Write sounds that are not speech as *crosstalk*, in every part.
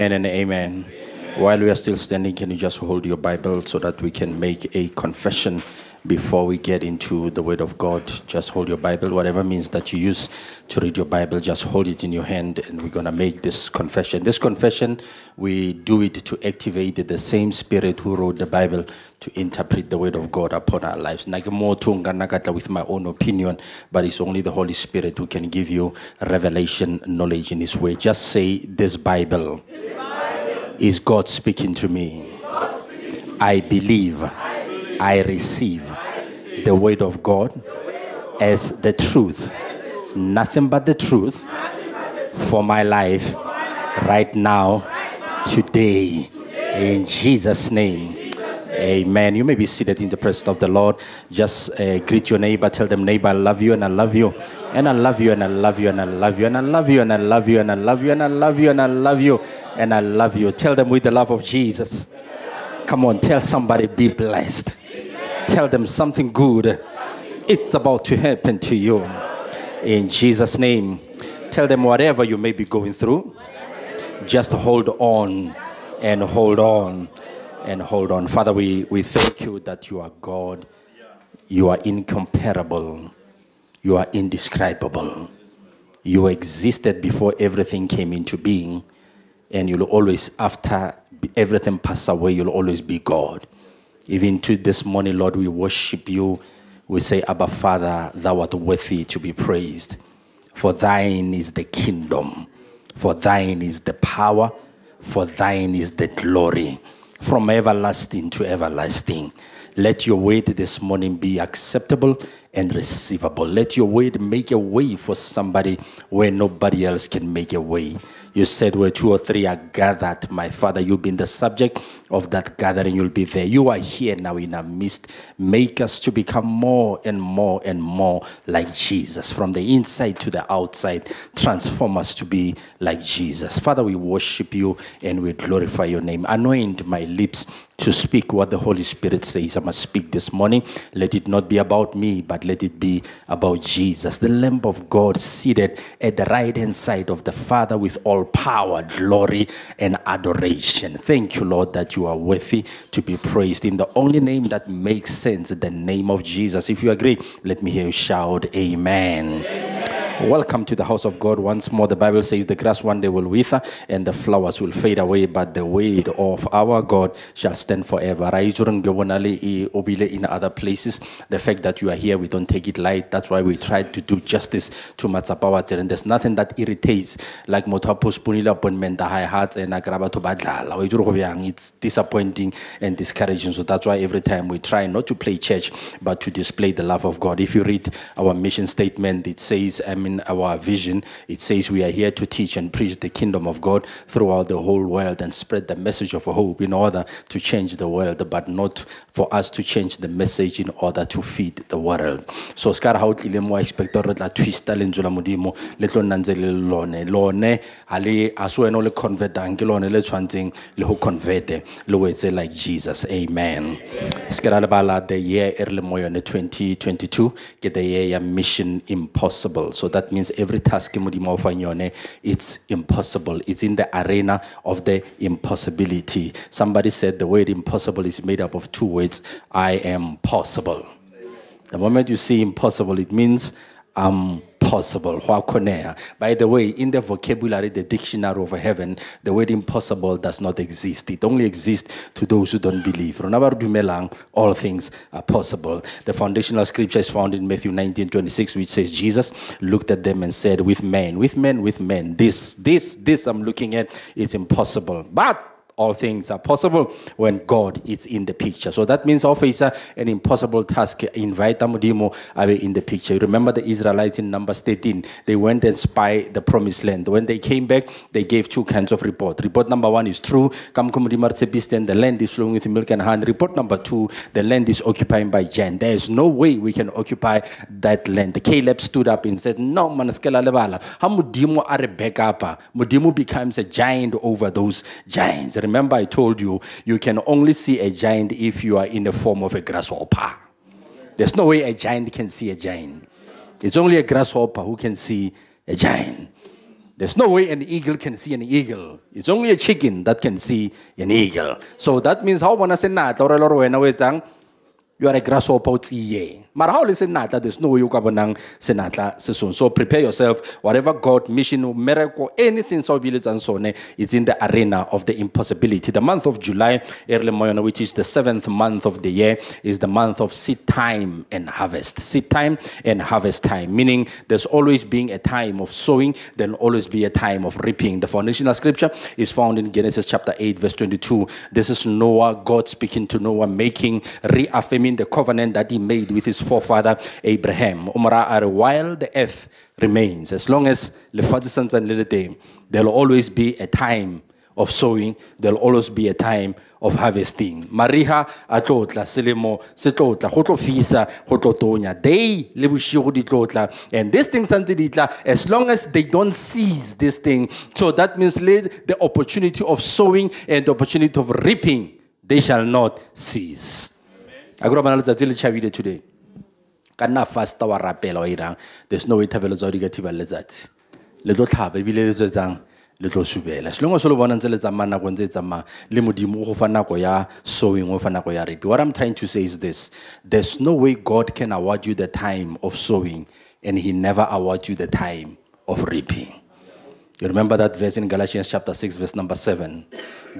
and an amen. While we are still standing, can you just hold your Bible so that we can make a confession before we get into the Word of God? Just hold your Bible, whatever means that you use to read your Bible, just hold it in your hand, and we're going to make this confession. This confession, we do it to activate the same Spirit who wrote the Bible to interpret the Word of God upon our lives. With my own opinion, but it's only the Holy Spirit who can give you revelation knowledge in His way. Just say, This Bible is God speaking to me. I believe, I receive the word of God as the truth, nothing but the truth for my life right now, today, in Jesus' name. Amen. You may be seated in the presence of the Lord. Just uh, greet your neighbor. Tell them, neighbor, I love you and I love you. And I love you and I love you and I love you and I love you and I love you and I love you and I love you and I love you and I love you. Tell them with the love of Jesus. Come on, tell somebody, be blessed. Tell them something good. It's about to happen to you. In Jesus' name. Tell them whatever you may be going through, just hold on and hold on and hold on. Father, we, we thank you that you are God. You are incomparable. You are indescribable. You existed before everything came into being, and you'll always, after everything pass away, you'll always be God. Even to this morning, Lord, we worship you. We say, Abba, Father, thou art worthy to be praised. For thine is the kingdom, for thine is the power, for thine is the glory from everlasting to everlasting. Let your word this morning be acceptable and receivable. Let your word make a way for somebody where nobody else can make a way. You said where two or three are gathered, my Father, you'll be in the subject of that gathering, you'll be there. You are here now in our midst. Make us to become more and more and more like Jesus. From the inside to the outside, transform us to be like Jesus. Father, we worship you and we glorify your name. Anoint my lips to speak what the Holy Spirit says I must speak this morning. Let it not be about me, but let it be about Jesus, the Lamb of God seated at the right hand side of the Father with all power, glory, and adoration. Thank you, Lord, that you are worthy to be praised in the only name that makes sense, the name of Jesus. If you agree, let me hear you shout, Amen. Amen. Welcome to the house of God once more. The Bible says the grass one day will wither and the flowers will fade away, but the word of our God shall stand forever. In other places, the fact that you are here, we don't take it light. That's why we try to do justice to Matsapawatser. And there's nothing that irritates like Motapuspunila appointment, the high hearts, and. It's disappointing and discouraging. So that's why every time we try not to play church, but to display the love of God. If you read our mission statement, it says, um, in our vision, it says we are here to teach and preach the kingdom of God throughout the whole world and spread the message of hope in order to change the world, but not for us to change the message in order to feed the world. So ha o tlile mo la modimo le tlo nna ntse le lone. Lone ha le a se wena le convertang ke lone le tshwantseng le ho converte le like Jesus. Amen. Ska ra lebala the year e re le yone 2022 ke the year mission impossible. So that means every task modimo o yone it's impossible. It's in the arena of the impossibility. Somebody said the word impossible is made up of two words i am possible. The moment you see impossible it means i'm possible. By the way, in the vocabulary, the dictionary of heaven, the word impossible does not exist. It only exists to those who don't believe. All things are possible. The foundational scripture is found in Matthew 19 26, which says, Jesus looked at them and said, With men, with men, with men, this, this, this I'm looking at, it's impossible. But all things are possible when God is in the picture. So that means office an impossible task. Invite Amudimo in the picture. Remember the Israelites in Numbers 13. They went and spied the promised land. When they came back, they gave two kinds of report. Report number one is true. The land is flowing with milk and honey. Report number two, the land is occupied by giants. There is no way we can occupy that land. The Caleb stood up and said, No, manaskela lebala. Hamudimo are back up. Mudimo becomes a giant over those giants. Remember, I told you, you can only see a giant if you are in the form of a grasshopper. There's no way a giant can see a giant. It's only a grasshopper who can see a giant. There's no way an eagle can see an eagle. It's only a chicken that can see an eagle. So that means how wanna say na you are a grasshopper ha o le senatla there's no way ka bonang senatla se song. So prepare yourself. Whatever god mission miracle anything sa o biletsang sone it's in the arena of the impossibility. The month of july early morning which is the seventh month of the year is the month of seed time and harvest. Seed time and harvest time meaning there's always being a time of sowing then always be a time of reaping. The foundational scripture is found in genesis chapter 8 verse 22 this is noah god speaking to noah making reaffirming the covenant that he made with his forefather Abraham. While the earth remains, as long as the lefatshe and teng, there'll always be a time of sowing, there'll always be a time of harvesting. Mariha a tlotla selemo se tlotla go tlo fisa go tlo tonya day le and this thing santse di as long as they don't seize this thing so that means the opportunity of sowing and the opportunity of reaping they shall not cease a ke robana letsatsi le tšhabile today. Ka nna fasta wa rapela wa irang. There's no way thabelo tsa o di ka thiba letsatsi. Le tlo tlhaba ebile le tswetsang le tlo subela. Selongwe se le bonang tse le tsamaya nako ntse e tsamaya le modimo sowing o fa nako reaping. What i'm trying to say is this. There's no way god can award you the time of sowing and he never award you the time of reaping. You remember that verse in galatians chapter 6 verse number 7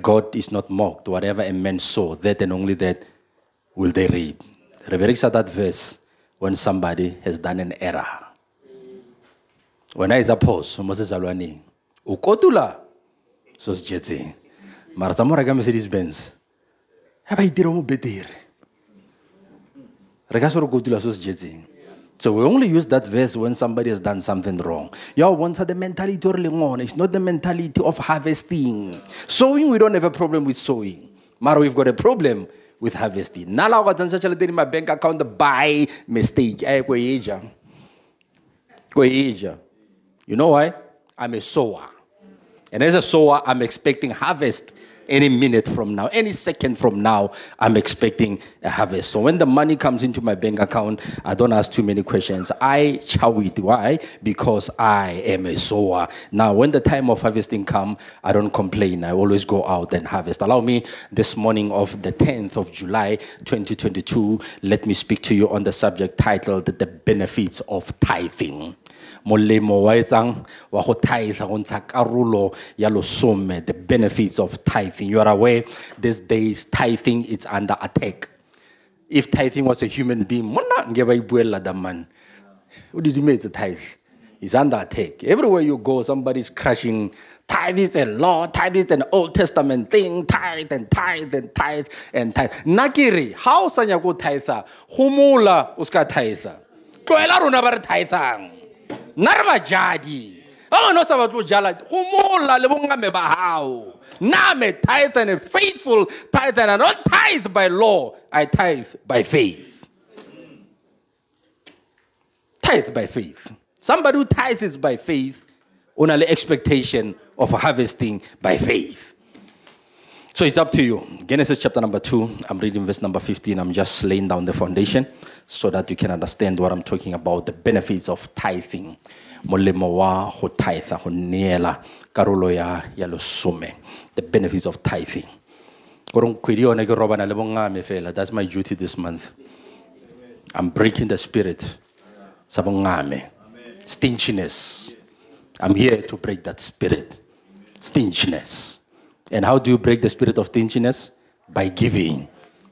god is not mocked. Whatever a man sow that and only that will they reap? Re that verse when somebody has done an error. When I pause, Moses Alwani, ukotula, so jetse. Mara tsa Benz. Ha ba itira mo betere. Re ka se kotula so jetseng. So we only use that verse when somebody has done something wrong. Y'all want the mentality or on. It's not the mentality of harvesting. Sowing, we don't have a problem with sowing. Mara, we've got a problem with harvesting. Nala chelete in my bank account by mistake. Eja. Ko eja. You know why? I'm a sower. And as a sower, I'm expecting harvest any minute from now, any second from now, I'm expecting a harvest. So when the money comes into my bank account, I don't ask too many questions. I chow it. Why? Because I am a sower. Now, when the time of harvesting come, I don't complain. I always go out and harvest. Allow me this morning of the 10th of July, 2022, let me speak to you on the subject titled The Benefits of Tithing molemo wa etsang wa go tithe go ntsha karolo ya losome the benefits of tithing. You are aware these days tithing is under attack. If tithing was a human being mona nge ba ibuella da man. O di dumetse tithe. Is under attack. Everywhere you go somebody's crushing. Tithe is a law, tithe is an Old Testament thing, tithe and tithe and tithe and tithe. Nakiri, how sanya go tithe? Humula uska tithe. Tloela rona ba re tithang nna re bajadi. Ba gone o sa batle go jala go le bongame ba gago nna a tithe and faithful tithe and I don't tithe by law I tithe by faith. Tithe by faith. Somebody who tithes by faith on an expectation of harvesting by faith. So it's up to you. Genesis chapter number 2, I'm reading verse number 15. I'm just laying down the foundation so that you can understand what I'm talking about the benefits of tithing. Ya ya losome. The benefits of tithing. Korong. That's my duty this month. I'm breaking the spirit. Stinginess. I'm here to break that spirit. Stinginess. And how do you break the spirit of stinginess? By giving.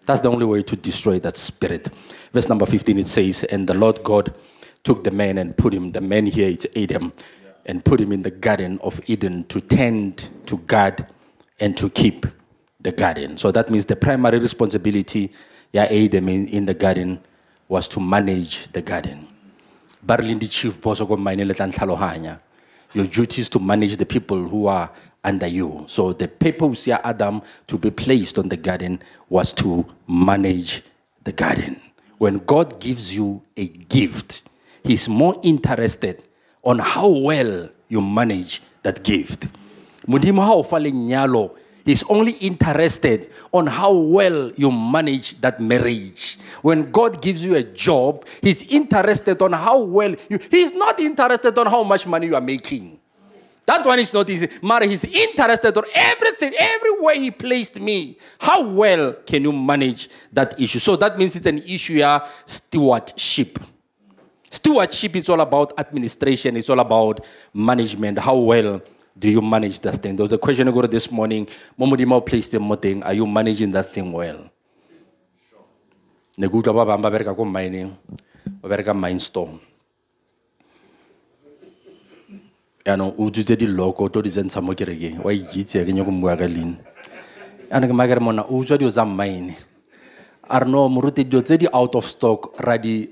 That's the only way to destroy that spirit. Verse number 15 it says, And the Lord God took the man and put him, the man here it's Adam, and put him in the garden of Eden to tend, to guard, and to keep the garden. So that means the primary responsibility, yeah, Adam in, in the garden was to manage the garden. Barlindi chief boss Your duty is to manage the people who are under you. So the purpose, yeah, Adam, to be placed on the garden was to manage the garden. When God gives you a gift, He's more interested on how well you manage that gift. He's only interested on how well you manage that marriage. When God gives you a job, He's interested on how well you, He's not interested on how much money you are making. That one is not easy. Mary, he's interested or everything, everywhere he placed me. How well can you manage that issue? So that means it's an issue yeah, stewardship. Stewardship is all about administration, it's all about management. How well do you manage that thing? The question I got this morning, Momodimo placed the thing, are you managing that thing well? Bereka ko mining. Yaanong o utswitse diloko to di tsentsha mo kerekeng wa ikitse ke nyako mmua ka leina yaanong ke maakere mona o utswa dio tsa mmaine a re no moruti dio tse di out of stock ra di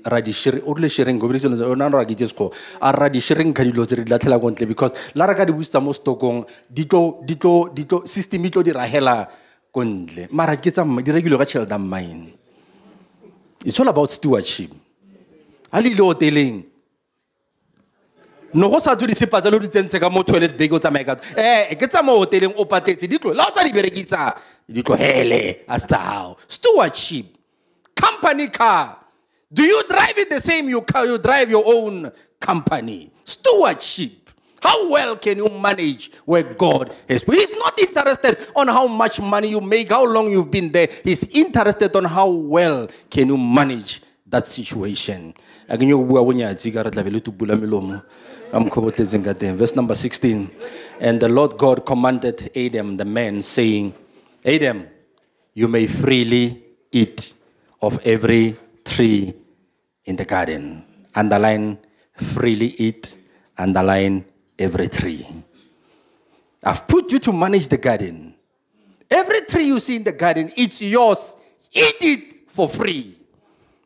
o rile shiring go ra ke itse sekgo a ra di ka dilo tse re di latlhela ko ntle because la re ka di busetsa mo stockong tlo tlo tlo system e tlo di ragela ko ntle. Mara ke tsa di rekilwe ka tšhelete mine it's all about stewardship. A le ile hoteleng no go sa tswe disepa tsa lo di tsentse ka mo toilet bag o tsamaye ka eh ke tsa mo hoteleng o patetse. Di la o tsa di berekisa. Di tlohele a se tsa stewardship company car. Do you drive it the same you, car, you drive your own company? Stewardship how well can you manage where God put? He's not interested on how much money you make, how long you've been there. He's interested on how well can you manage that situation. Verse number 16. And the Lord God commanded Adam, the man, saying, Adam, you may freely eat of every tree in the garden. Underline freely eat, underline every tree. I've put you to manage the garden. Every tree you see in the garden, it's yours. Eat it for free.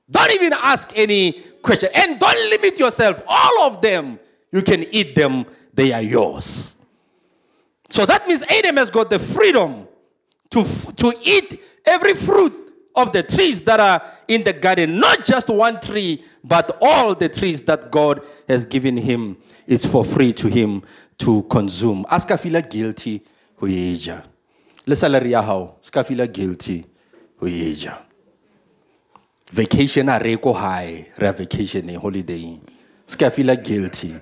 Don't even ask any question. And don't limit yourself. All of them you can eat them, they are yours. So that means Adam has got the freedom to, to eat every fruit of the trees that are in the garden, not just one tree, but all the trees that God has given him. It's for free to him to consume. Ask a feel guilty, huyeja. Le salary ya ska feel guilty, huyeja. Vacation a reko high, re vacation holiday. Ska feel guilty.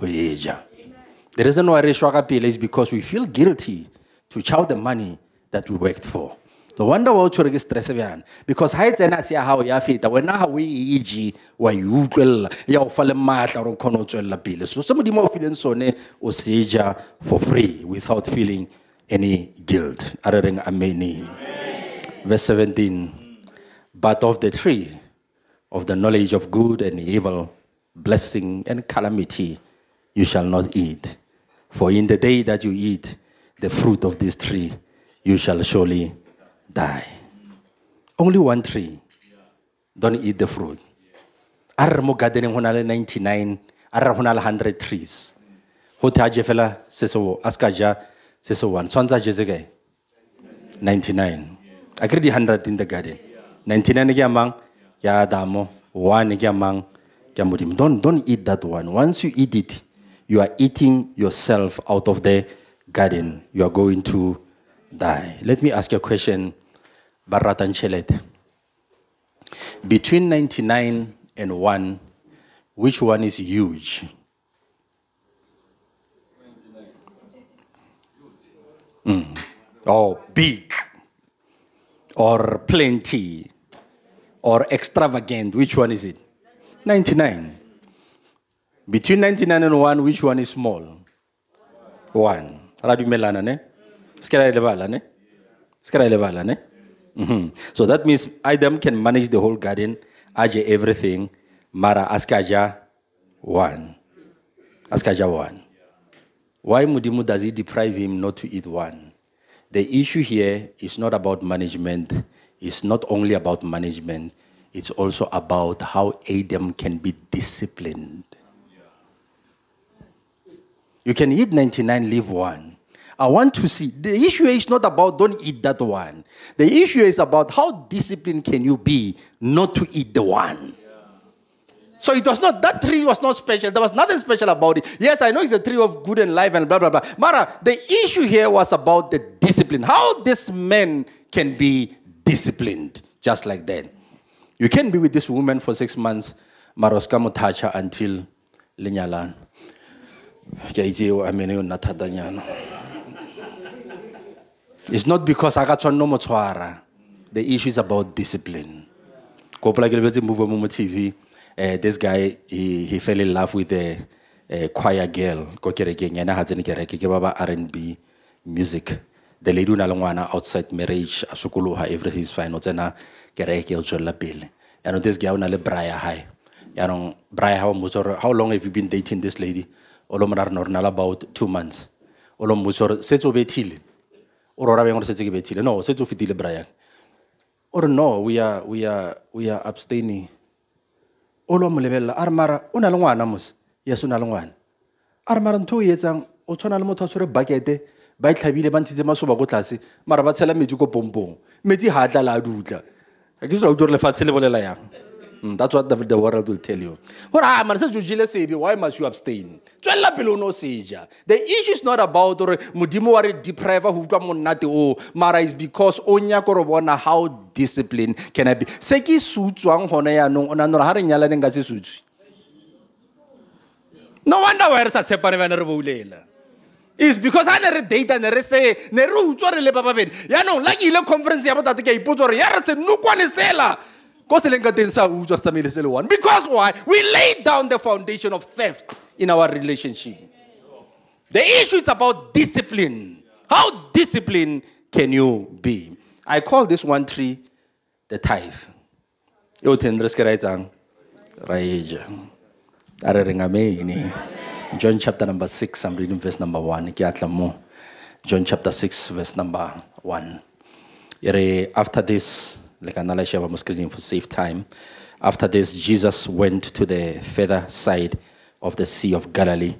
The reason why we shwa is because we feel guilty to chow the money that we worked for. No wonder why o tshwere ke stress bjana because ha tsena se ya gago ya feta wena ga o e ege wa utlwelela ya go fa le maatla gore o kgone go tswelela pele. So se modimo o fileng sone o se ja for free without feeling any guilt. A re reng amen. Verse 17 but of the tree of the knowledge of good and evil blessing and calamity you shall not eat. For in the day that you eat the fruit of this tree, you shall surely die. Only one tree. Don't eat the fruit. Ar mo gardening ho 99, ar ho 100 trees. Ho tha je fela se so aska ja se so one. Swanza je zege 99. Akri di 100 in the garden. 99 ke amang ya damo, one ke amang ke mudim. Don't don't eat that one. Once you eat it, you are eating yourself out of the garden. You are going to die. Let me ask you a question, Baratan Chelet. Between 99 and 1, which one is huge? Mm. Or big, or plenty, or extravagant. Which one is it? 99. Between 99 and 1, which one is small? 1. Ra ne? Skera lebala ne? Skera lebala ne? Mm-hmm. So that means Adam can manage the whole garden, aja everything, mara askaja 1. Askaja 1. Why Mudimu does he deprive him not to eat one? The issue here is not about management. It's not only about management. It's also about how Adam can be disciplined. You can eat 99, leave one. I want to see. The issue is not about don't eat that one. The issue is about how disciplined can you be not to eat the one. So it was not, that tree was not special. There was nothing special about it. Yes, I know it's a tree of good and life and blah, blah, blah. Mara, the issue here was about the discipline. How this man can be disciplined just like that. You can't be with this woman for six months, Maroska Mutacha until Linyalan. Ke a itse eo nna thatanyana it's not because a ka tshwanno mo tshwara. The issue is about discipline. Kopola ke lebetse movie mo mo tv uh, this guy he, he fell in love with a, a choir girl ko kerekeng. Ena ga tsene kereke ke ba ba r&b music. The lady o na le outside marriage a everything is fine. O tsena kereke o tswelela pele. Yaanong this guy o na le braya high. Yaanong braya ha o mmotsa how long have you been dating this lady o lo mona o re about two months. O lo mmotsa gore setse o bethile? O re beng gore setse ke bethile? No setse o fetile braya re no we are we are we are abstaining. O lo mo lebelela a re mara o na le ngwana mose yes o na le ngwana. A re mara ntho o e etsang o tshwana le motho a tshwere buckete ba itlhabile ba ntshitse masoba ko tlase mara ba tshela metsi ko pompong. Metsi ga a tla la a dutla. Ga ke tla utlwa gore lefatshe le bolela yang Mm, that's what the, the world will tell you. Why must you abstain? No. The issue is not about gore modimo wa re deprive ho utlwa monate o mara is because o nya go bona how discipline can I be. Se ke sutswang hona yaanong o nanora ha re nyalaneng ka se. No wonder why re sa tshepane bana re boulela. because ha ne re data ne re se ne re utswa re le ba babedi yaanong la ke ile conference ya botate ke a ipotsa gore ya re senokwane ko se leng ka teng sa utswa stamele se le one. Because why? We laid down the foundation of theft in our relationship. The issue is about discipline. How disciplined can you be? I call this one tree the tithe. Yo ten re se ke ra etsang? Ra eja a re reng amene john chapter number 6 i'm reading verse number 1 ke john chapter 6 verse number 1 e after this like an share mo screening for safe time. After this jesus went to the further side of the sea of galilee.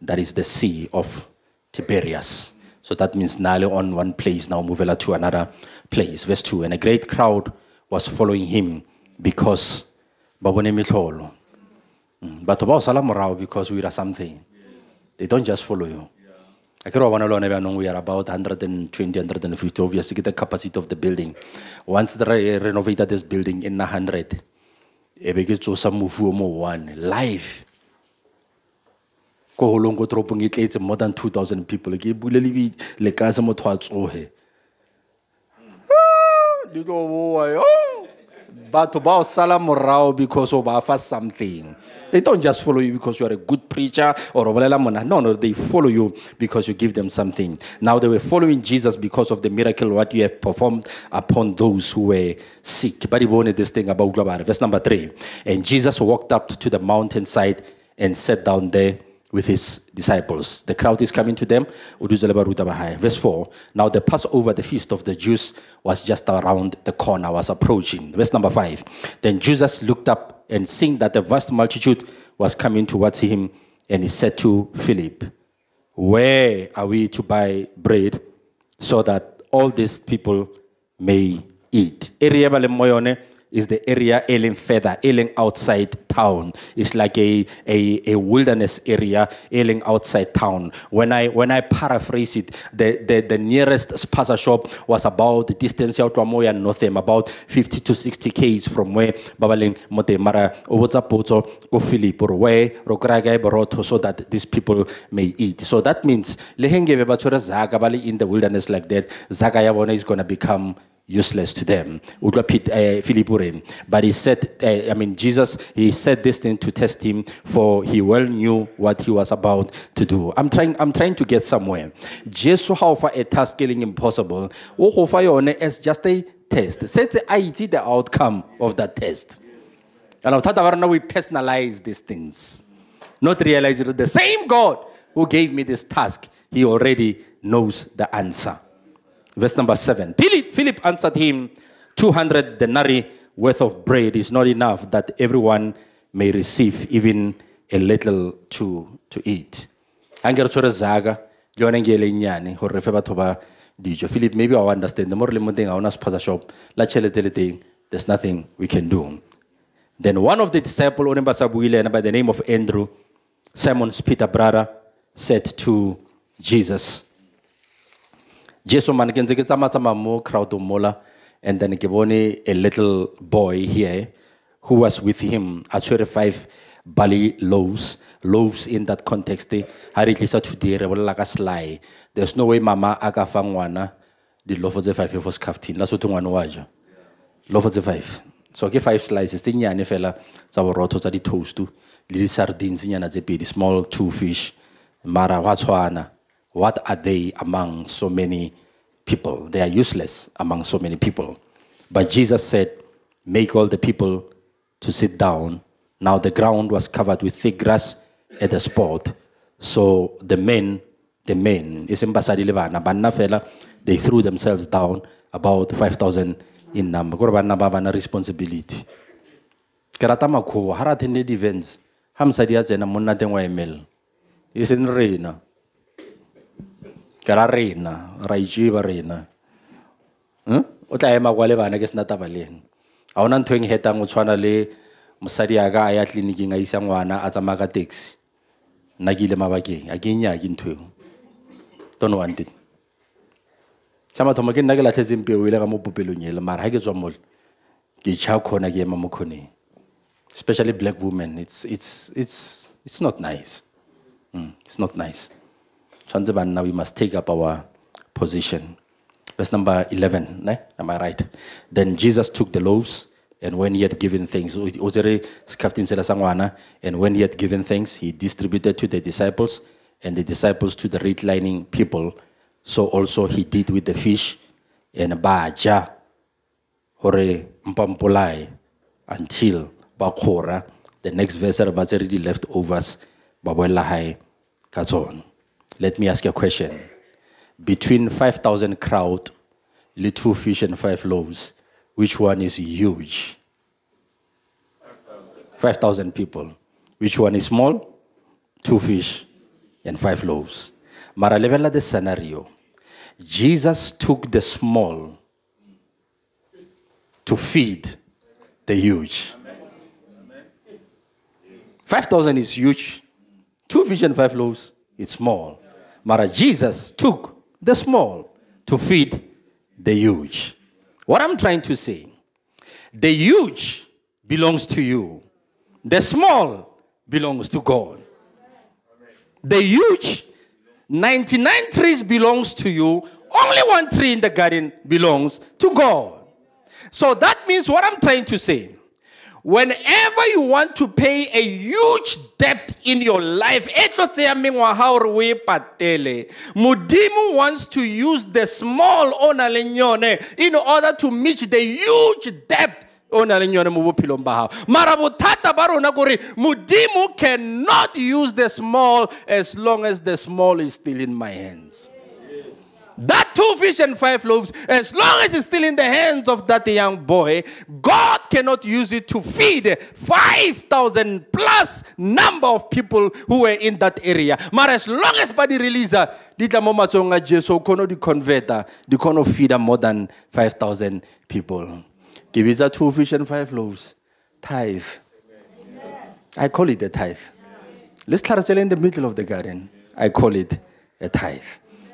That is the sea of tiberias. So that means nale on one place. Now move to another place. Verse 2 and a great crowd was following him because babone mitlholo Mm. batho ba o sala because we are something. They don't just follow you we are about 120 150 obviously the capacity of the building. Once they renovated this building in 100 e be ke tsosa mofu o mo one live ko holong ko toropong e tletse more than 2000 people ke bule le ka se motho a tsoge di ah, tlo boa yo. Batho ba o sala morago because o ba fa something they don't just follow you because you are a good preacher or a no no they follow you because you give them something now they were following jesus because of the miracle what you have performed upon those who were sick but he wanted this thing about Global. verse number three and jesus walked up to the mountainside and sat down there with his disciples. The crowd is coming to them. Verse 4 Now the Passover, the feast of the Jews, was just around the corner, was approaching. Verse number 5 Then Jesus looked up and seeing that the vast multitude was coming towards him, and he said to Philip, Where are we to buy bread so that all these people may eat? Is the area ailing further, ailing outside town. It's like a, a, a wilderness area ailing outside town. When I when I paraphrase it, the, the, the nearest spaza shop was about the distance out to Amoya Northam, about 50 to 60 k's from where Babaling Mote Mara Oboza Poto go Philip or where Rokraga Boroto so that these people may eat. So that means Lehenge Batura Zaga in the wilderness like that, Zaga Yabona is gonna become useless to them. Eh, but he said, eh, I mean, Jesus, he said this thing to test him, for he well knew what he was about to do. I'm trying, I'm trying to get somewhere. Jesus, how far a task impossible, as just a test. Set I see the outcome of that test. And about now we personalize these things, not realizing that the same God who gave me this task, he already knows the answer. Verse number seven. Philip answered him, 200 denarii worth of bread is not enough that everyone may receive even a little to, to eat. Angere tshwere zaga le yone nke ele nyane gore re fe batho ba dijo philip maybe i understand the more le mo teng ga ona sephaza shop la tšhelete le teng there's nothing we can do then one of the disciples o ne ba sa buile by the name of andrew simon's peter brother said to jesus jesu man ke ntse ke tsamaya mo crowd mola and then ke bone a little boy here who was with him a tshwere five barley loaves. Loaves in that context, ha re tlisa today re bolela ka sly. There's no way mama a ka fa ngwana dilofo tse five for scaftin. La sotho ngwana wa ja. Lofo tse five. So ke five slices tse nyane fela tsa borotho tsa di-toast le di-sardines nyana tse pedi small two fish mara wa tshwana what are they among so many people? They are useless among so many people. But jesus said make all the people to sit down. Now the ground was covered with thick grass at the spot. So the men the men they threw themselves down about 5000 in number. Responsibility. Ke rata makgowa ga re attended events ga mosadi a tsena monna teng wa emelela e seng ke ra rena ra itseba rena. Hm? o tla ema kwa le bana ke sena taba le ene ga ona ntho e hetang o tshwana le mosadi a ka a ya tleliniking a isa ngwana a tsamaya ka taxi. Nna ke ile mabakeng a ke nyake ntho eo. Don't want it. Sa mathomo ke nna ke latlhetseng peo ile ka mo popelong ele mara ga ke tswa mole ke tšha kgona ke ema mo kgoneng especially black women it's, it's, it's, it's not nice. Mm, it's not nice. Tshwanetse banna we must take up our position. Verse number 11 ne? am i right? Then jesus took the loaves and when he had given ngwana and when he had given things he distributed to the disciples and the disciples to the reclining people. So also he did with the fish and ba ja gore mpampolae until ba kgora the next verse leftovers ba boela hae ka tsona let me ask you a question. Between 5000 crowd le two fish and five loaves which one is huge? 5000 people. Which one is small? Two fish and five loaves. Mara lebelela the scenario. Jesus took the small to feed the huge. 5000 is huge. Two fish and five loaves it's small. But jesus took the small to feed the huge. What i'm trying to say the huge belongs to you. The small belongs to god. The huge 99 trees belongs to you. Only one tree in the garden belongs to god. So that means what i'm trying to say whenever you want to pay a huge debt in your life modimo wants to use the small o na leng yone in order to meet the huge debt o na leng yone mo bophelong ba gago mara bothata ba rona kore modimo cannot use the small as long as the small is still in my hands that two fish and five loaves, as long as it's still in the hands of that young boy, God cannot use it to feed 5,000 plus number of people who were in that area. But as long as body releaser, uh, di tla mo matsong a di converter, di kono feed more than 5,000 people. Give it a two fish and five loaves. Tithe. I call it a tithe. Let's start in the middle of the garden. I call it a tithe.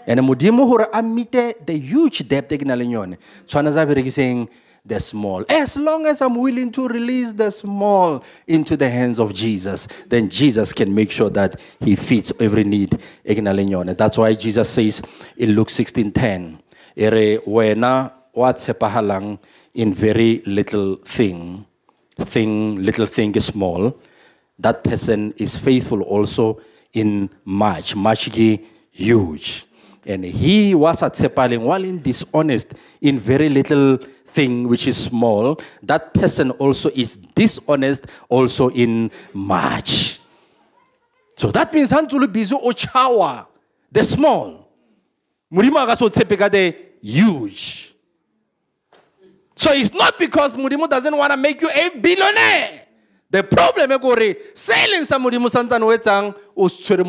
And modimo hore a the huge debt e ke na leng yone tshwanetse a berekiseng the small. As long as i'm willing to release the small into the hands of jesus then jesus can make sure that he fits every need that's why jesus says in luke 16:10 e re wena in very little thing. Thing little thing is small. That person is faithful also in much. Much huge and he was at Tsepaling while in dishonest in very little thing which is small. That person also is dishonest also in much. So that means Hanzulu Bizu Ochawa, the small. Murima Gaso Tsepeka the huge. So it's not because Murimo doesn't want to make you a billionaire. The problem is gore se leng sa modimo santsane o etsang o tshwere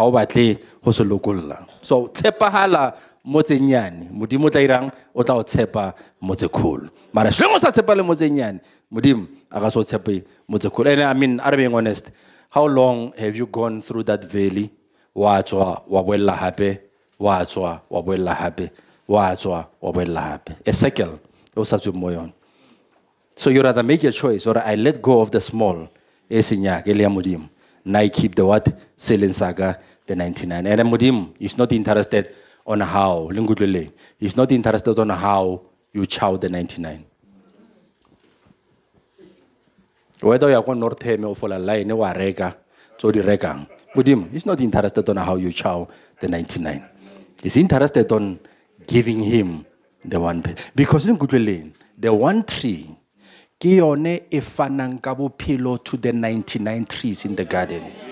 ga o batle go se lokolola so tshepagala mo tse nnyane modimo o tla irang o tla o tshepa mo tse kgolo mara se leng o sa tshepa le mo tse nnyane modimo a ka se o tshepe and i mean being honest how long have you gone through that valley? Wa tswa wa boela gape wa tswa wa boela gape wa tswa wa boela gape a circle o sa tsweng mo yone so you rather make a choice or I let go of the small e senyaka e le ya modimo. Nna i keep the what? Se leng saka the 99 and modimo is not interested on how. Le nkutlweleng he's not interested on how you chow the 99 whether o ya ko northam o fola line wa reka tso di rekang modimo he's not interested on how you chow the 99 he's interested on giving him the one because le nkutlweleng the one tree ke yone e to the 99 trees in the garden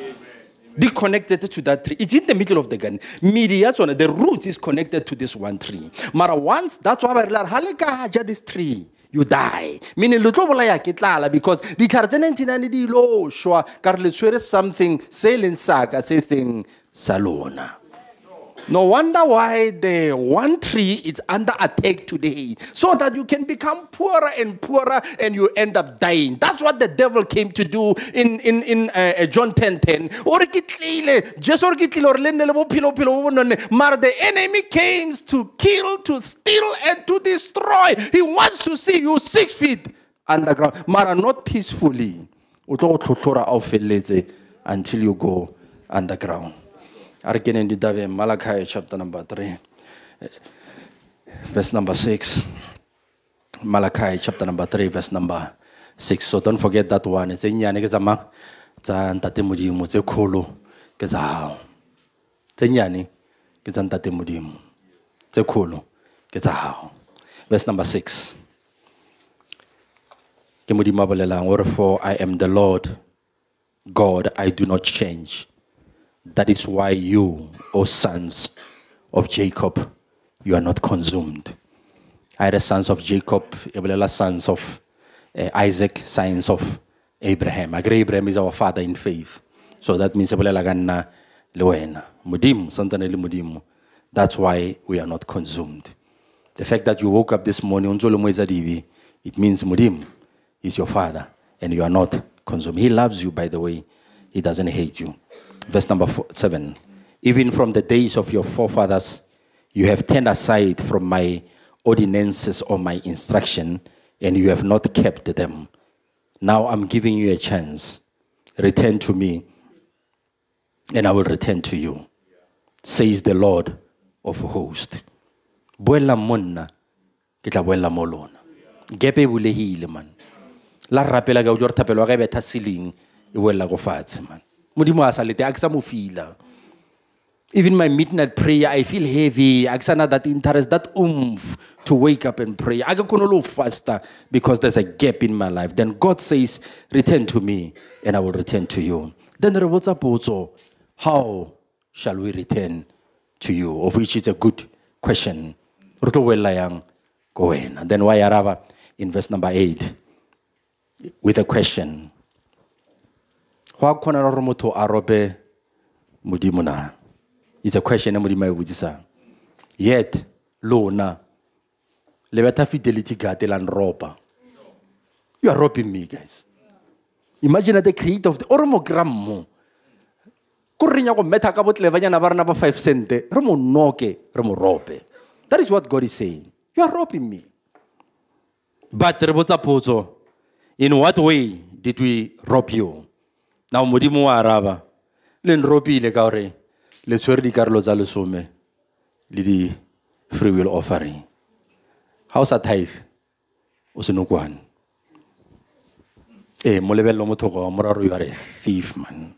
be connected to that tree. It's in the middle of the garden. Media, the roots is connected to this one tree. Mara once, that's why halika this tree. You die. Meaning, tlo bolaya ke tlala because ditlhare tse 99 di lo shwa ka le something se leng saka se seng sa lona. No wonder why the one tree is under attack today. So that you can become poorer and poorer and you end up dying. That's what the devil came to do in, in, in uh, uh, John 10 10. Ore ke tlile, Jesu ore ke tlile ore le nne le bophelo bophelo bo bonone. The enemy came to kill, to steal, and to destroy. He wants to see you six feet underground. Mara not peacefully. Until you go underground. A re keneng malachi chapter number 3 verse number 6 malachi chapter number 3 verse number 6 so don't forget that one. Tsa gago tse nnyane ke tsa ntate modimo tse kgolo ke tsa gago verse number 6 ke modimo a bolelang for i am the lord god. I do not change that is why you, O sons of Jacob, you are not consumed. I the sons of Jacob, Ebelela sons of uh, Isaac, sons of Abraham. Agree Abraham is our father in faith. So that means Ebelela ganna lewena. Mudim, santane le mudim. That's why we are not consumed. The fact that you woke up this morning, it means mudim is your father and you are not consumed. He loves you, by the way. He doesn't hate you. Verse number four, 7. Even from the days of your forefathers, you have turned aside from my ordinances or my instruction, and you have not kept them. Now I'm giving you a chance. Return to me, and I will return to you, says the Lord of hosts. Buela monna, ke boela man. La rapela ka o jwa thapelo ga e betha ceiling e wela go fatshe man. Modimo a sa lete a ke sa mo fila. Even my midnight prayer, I feel heavy. I sana that interest, that oomph to wake up and pray. I can a little faster because there's a gap in my life. Then God says, Return to me, and I will return to you. Then there was a also, How shall we return to you? Of which is a good question. Ruto wela yang go in. And then why araba in verse number eight with a question. Go a kgonela gore motho a rope na? It's a question e modimo a e botsisang. Yet lona le betha fidelity gate la nropa. You are robbing me guys. Imagine the creator of the ore mo kry mo. Ko re renya go metha ka ba five cent re noke re mo rope. That is what god is saying. You are robbing me. But re botsa in what way did we rob you now modimo wa araba le nropile ka gore le tshwere dikarolo tsa lesome le di free will offering. Ga o sa tithe o senokwane ee mo lebelelo mothoko wa moraro you are a thief man.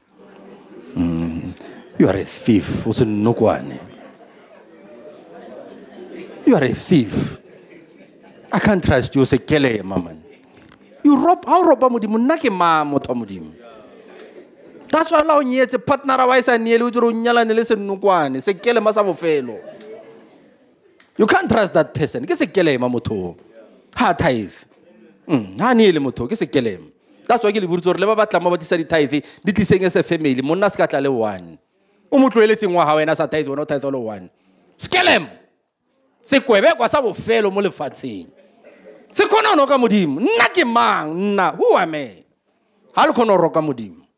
Mm. you are a thief o senokwane you are a thief. I can't trust you o sekelema man. You rob ha o roba modimo nna ke ma motho wa modimo that's why la o nyetse partnera wa e sa neele o dire o nyalane le senokwane sekelema sa bofelo. You can't trust that person. Ke sekelema motho ha tithe. Ha neele motho ke sekelema that's why ke le boditse gore le ba batlang ba ba tlisa ditithe di tliseng e se family monna se ka tla le one. O mo tloeletseng wa ga wena sa tithe wena tithe le one. Skelem sekwebekwa sa bofelo mo lefatsheng. Se kgona go noka modimo. Nna ke mang? Nna. Who am I? Ga le kgona go roka modimo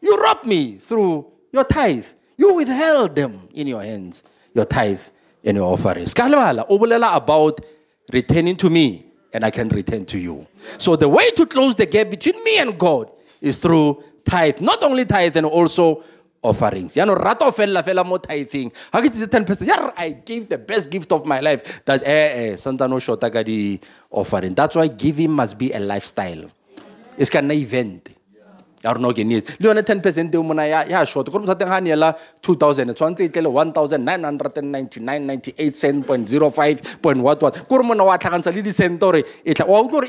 you robbed me through your tithe. You withheld them in your hands, your tithe and your offerings. Obulela about returning to me and I can return to you. So the way to close the gap between me and God is through tithe not only tithe and also offerings. Yaanong rata o felela fela mo ga ke tsitse ten percent ya i gave the best gift of my life. That eh eh santsane o shorta ka di-offering. That's why giving must be a lifestyle. E se ka rona okay needs le yone ten percent eo mona ya short. Gore motho teng ga neela two thousand tshwanetse e tle le one thousand nine hundred and ninety nine ninety eight cent point zero five point what what. Kore mona wa tlhagantsha le di-cent gore e tla wa utlwa gore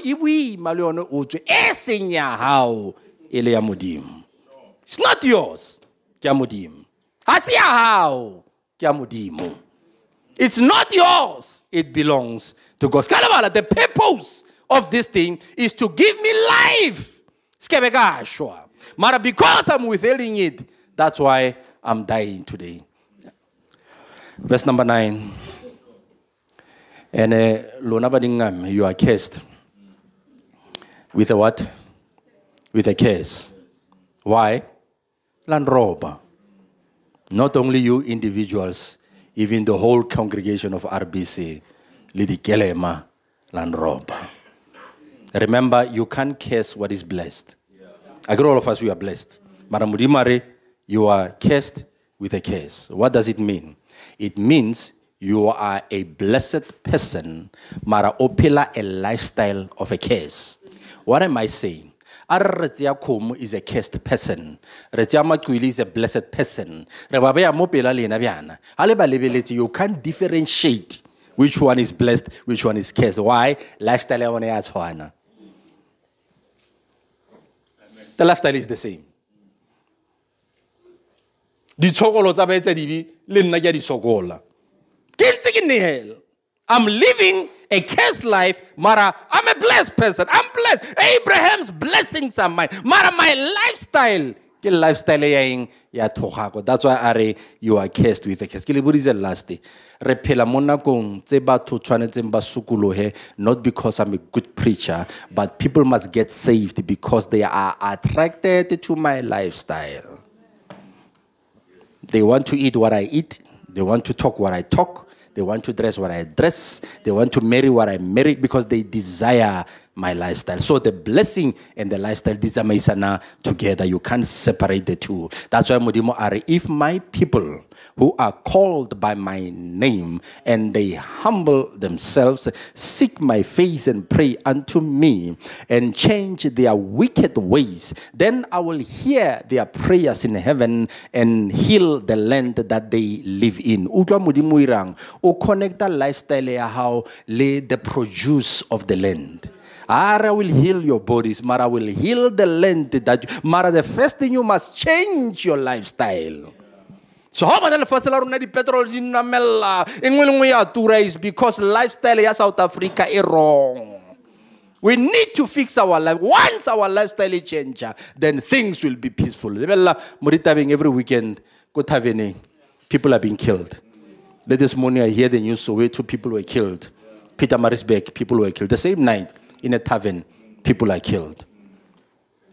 it's not yours ke ya modimo. Ga ke it's not yours it belongs to god. Ka the purpose of this thing is to give me life. Skebe shwa mara because i'm withholding it that's why i'm dying today verse number 9 and uh, you are cursed with a what with a curse why Landroba. Not only you individuals, even the whole congregation of RBC, Lidi Kelema, Landroba. Remember, you can't curse what is blessed. I agree all of us, we are blessed. Maramudimare, you are cursed with a curse. What does it mean? It means you are a blessed person, mara opila a lifestyle of a curse. What am I saying? a kgomo is a cursed person re makwili is a blessed person re ba beya mo pela lena bjana ga le ba lebeletse you can't differentiate which one is blessed which one is cursed why lifestyle ya bone ya tshwana the lifestyle is the same ditshokolo tsa baetsadibi le nna ke a di sokola ke ntse ke negela i'm living a cursed life, Mara, I'm a blessed person. I'm blessed. Abraham's blessings are mine. Mara, my lifestyle. Ke lifestyle ya ya thogako? That's why are you are cursed with a curse. Ke le boditse last. Re phela mo nakong tse batho tshwanetseng ba not because i'm a good preacher but people must get saved because they are attracted to my lifestyle. They want to eat what i eat. They want to talk what i talk they want to dress what I dress. They want to marry what I marry because they desire my lifestyle. So the blessing and the lifestyle, these are together. You can't separate the two. That's why Mudimo Ari, if my people who are called by my name and they humble themselves, seek my face and pray unto me and change their wicked ways, then I will hear their prayers in heaven and heal the land that they live in. Utlwa Modimo irang, o connecta lifestyle ya le the produce of the land. I will heal your bodies, Mara will heal the land that you, Mara, the first thing you must change your lifestyle. So how about lefatshe la rona di-petrol di namelela e nngwe le nngwe ya tura is because lifestyle ya south africa is wrong. We need to fix our life. Once our lifestyle is change then things will be peaceful. Every weekend go taveneng people are being killed. This morning i hear the news so two people were killed. Pietermaritzburg people were killed. The same night in a tavern, people are killed.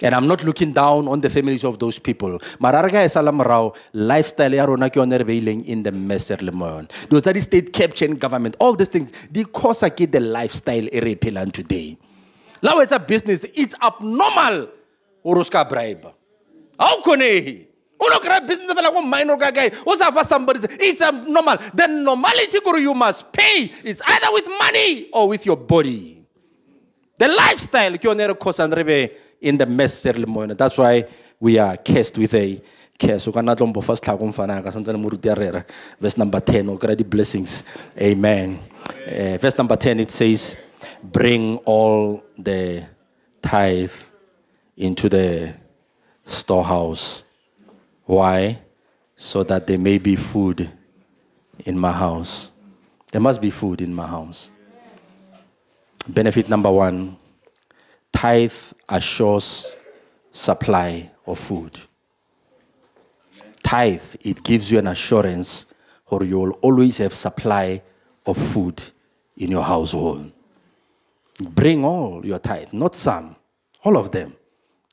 And I'm not looking down on the families of those people. Mararaga e sala morao lifestyle ya rona ke yone re beileng in the mess le mo Those are the state capturing government. All these things di cause ke the lifestyle e re phelang today. Now it's a business. It's abnormal gore o ska bribe. Ha o kgonehe. O no kry business fela go minor ka kae o sa fa somebody it's abnormal. The normality gore you must pay is either with money or with your body. The lifestyle in the mess That's why we are cursed with a curse. So kana tlombo first tlhako mfana ka santane moruti rera. Verse number 10 o the blessings. Amen. Uh, verse number 10 it says bring all the tithe into the storehouse. Why? So that there may be food in my house. There must be food in my house. Benefit number one tithe assures supply of food. Tithe, it gives you an assurance or you will always have supply of food in your household. Bring all your tithe, not some, all of them,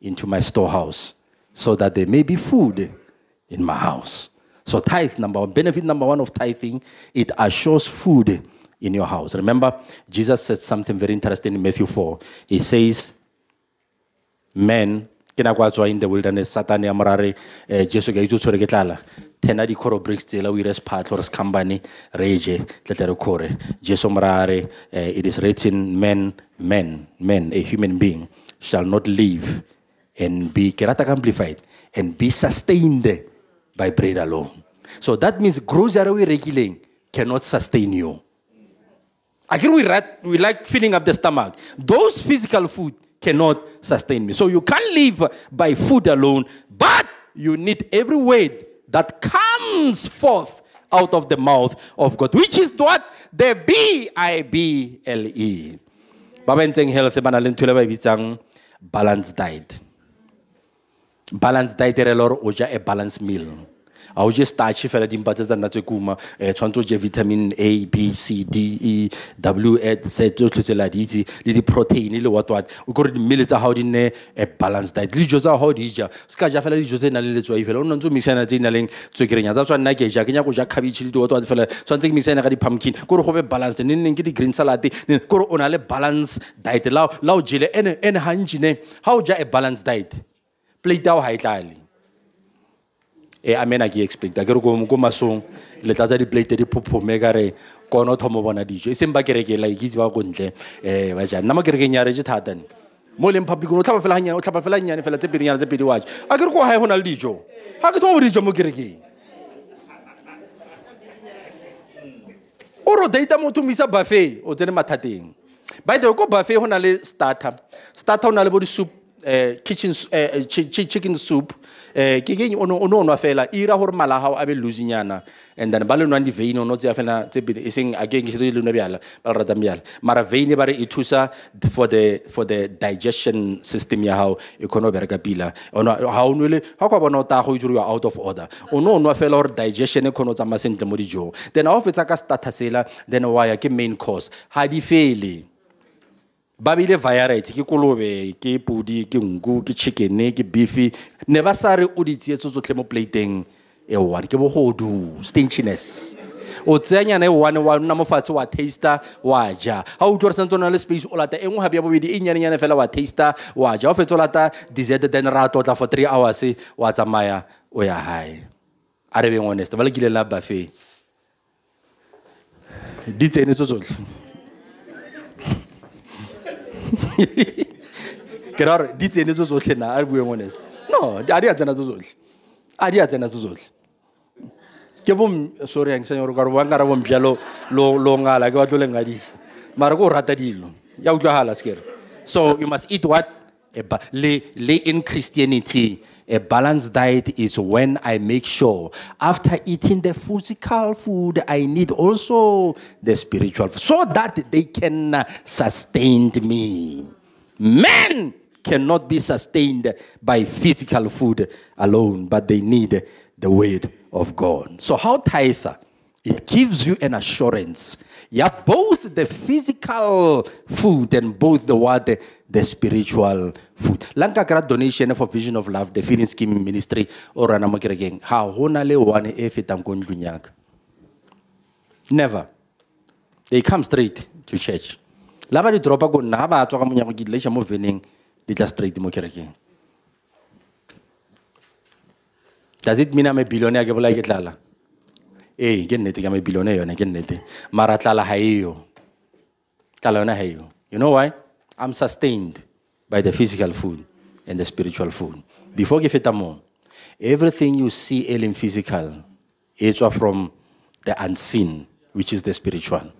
into my storehouse so that there may be food in my house. So, tithe number one, benefit number one of tithing, it assures food in your house. Remember, Jesus said something very interesting in Matthew 4. He says, Men ke nako a in the wilderness satan ya morare um jesu ka itse o tshwere ke tlala tena di-coro bricks tsela o ire sephatlho re se company re je tletle jesu uh, it is written man man man a human being shall not live and be ke rata amplified and be sustained by bread alone so that means grocery o rekileng cannot sustain you Again, we, we like filling up the stomach. Those physical food cannot sustain me. So you can't live by food alone, but you need every word that comes forth out of the mouth of God, which is what? The B I B L E. Ba ba health ba na le ntho le ba e bitsang balanced diet. Balanced diet re lor o ja a balanced meal o je starch fela dimpa tse tsa nna tse kuma um tshwanetse o je vitamin a b c d e w z tsotlhe tse la di itse le di-protein le what o kore dimmele tsa gago di nne a balance diet. Le dijo tsa gago di ja se ka ja fela dijo tse di nang le letswai fela. O nna ntse o misana tse di nang leng tswekereng ya tsa tswa nna ke ja ke nyako ja cabbage le di-what what fela. Tshwanetse ke misana ka di-pumpkin. Kore go be balance ne nneng ke di-green salad. Kore o na le balance diet. La o jele ene gantsi ne ga o ja a balance diet plate ya go ga e tlale e amena ke expect. Ke re ko masong le tlatsa di-plate di phophome ka re kono thomo bona dijo. E seng ba kereke like itse ba ko ntle um ba jang. Nna mo kerekeng ya reje thata ne mo leng publicon o tlhapa fela o tlhapa fela nnyane fela tse pedinyana tse pedi watch a ke re ko gae go na le dijo? Ga ke thomo bo dijo mo kerekeng. O rotate motho mo isa buffet o tsene mathateng. By the way ko buffet go na le starter. Starter o na le bo di-soup. uh, kitchen uh, chicken soup eh ke ke ono ono fela ira gore mala hao a be lusinyana and then ba le di-vein ono tseya fela tse pedi e seng a ke le nwa bjala ba le ratang mara vein ba re e thusa for the for the digestion system ya hao e kgone go bereka pila. Ono ha o nwele ha kwa bona o tago itse out of order. Ono nwa fela gore digestion e kgone go tsamaya sentle mo dijong. Then ha o fetsa ka starter sela then wa ya ke main course. Ha di fele ba bile variety ke kolobe ke podi ke nku ke chicken ke beefy ne ba sa re o di tsietso tsotlhe mo plateng e one ke bogodu stinchiness o tseanyana e one wa nna mofatshe wa taster wa ja. Ga o utlwa re santse o na le space o lata e nngwe gape ya bobedi e nyanenyane fela wa taster wa ja. O fetse o lata dessert then ra tlotla for three hours wa tsamaya o ya gae a re beng honest ba lekileng la buffet. Di tsene tso tsotlhe ke ra gore di tsene tso tsotlhe na? A re bueng honest. No a di a tsena tso tsotlhe a di a tsena tso tsotlhe ke bo sorry yang señor ka re bo nkare bo mpša lo ngala ke batlo le ngadisa. Mara ke o rata dilo. Ya utlwagala sekere so you must eat what Eh, in christianity a balanced diet is when I make sure after eating the physical food, I need also the spiritual food so that they can sustain me. Men cannot be sustained by physical food alone, but they need the word of God. So, how tithe? It gives you an assurance. Yeah, both the physical food and both the what? The spiritual food. La nka kry donation for vision of love the feeding scheme ministry o rana mo kerekeng. Ga gona le one e fetang never. They come straight to church. La ba di dropa ko nna ba tswa ka dilaisa mo veneng di tla straight mo kerekeng. Does it mean I'm a billionaire? Ke bola ke tlala ee ke nnete ke ame billionaire yone ke nnete. Mara tlala ga eyo tlala yone you know why? I'm sustained by the physical food and the spiritual food. Before ke feta mo, everything you see in physical, it's from the unseen, which is the spiritual.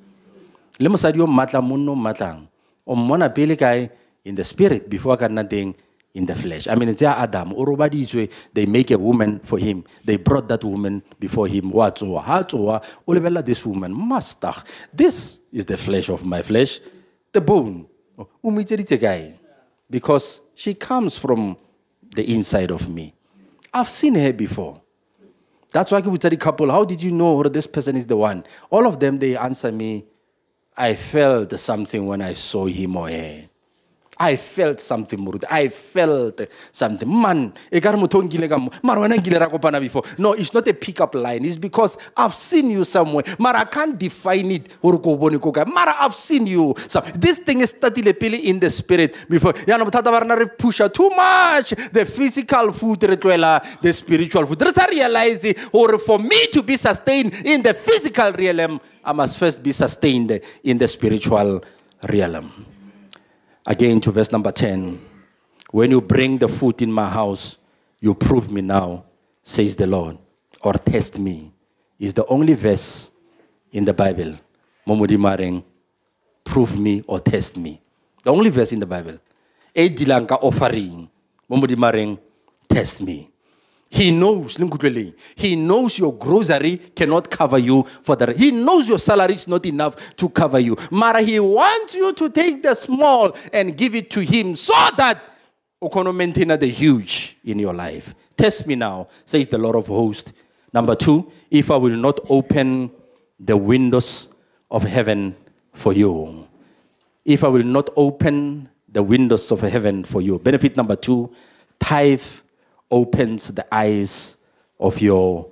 Le mosadi yo mmatla monno mmatlang, o mmona pele kae? In the spirit before ka nna teng in the flesh. I mean, it's Adam. They make a woman for him. They brought that woman before him. Watsoa, hatsoa, olebella this woman, master. This is the flesh of my flesh, the bone because she comes from the inside of me. I've seen her before. That's why I would tell the couple, how did you know this person is the one? All of them, they answer me, I felt something when I saw him or her. I felt something, Murut. I felt something. Man, before. No it's not a pickup line. It's because i've seen you somewhere. Mara i can't define it. Mara i've seen you so this thing is pele in the spirit before. Pusha too much. The physical food the spiritual food. Sa realize or for me to be sustained in the physical realm i must first be sustained in the spiritual realm Again to verse number 10. When you bring the food in my house, you prove me now, says the Lord, or test me. Is the only verse in the Bible. Momodi Maring, prove me or test me. The only verse in the Bible. E dilanka offering. Momodi Maring, test me. He knows, he knows your grocery cannot cover you for the He knows your salary is not enough to cover you. Mara, he wants you to take the small and give it to him so that you can maintain the huge in your life. Test me now, says the Lord of hosts. Number two, if I will not open the windows of heaven for you. If I will not open the windows of heaven for you. Benefit number two, tithe opens the eyes of your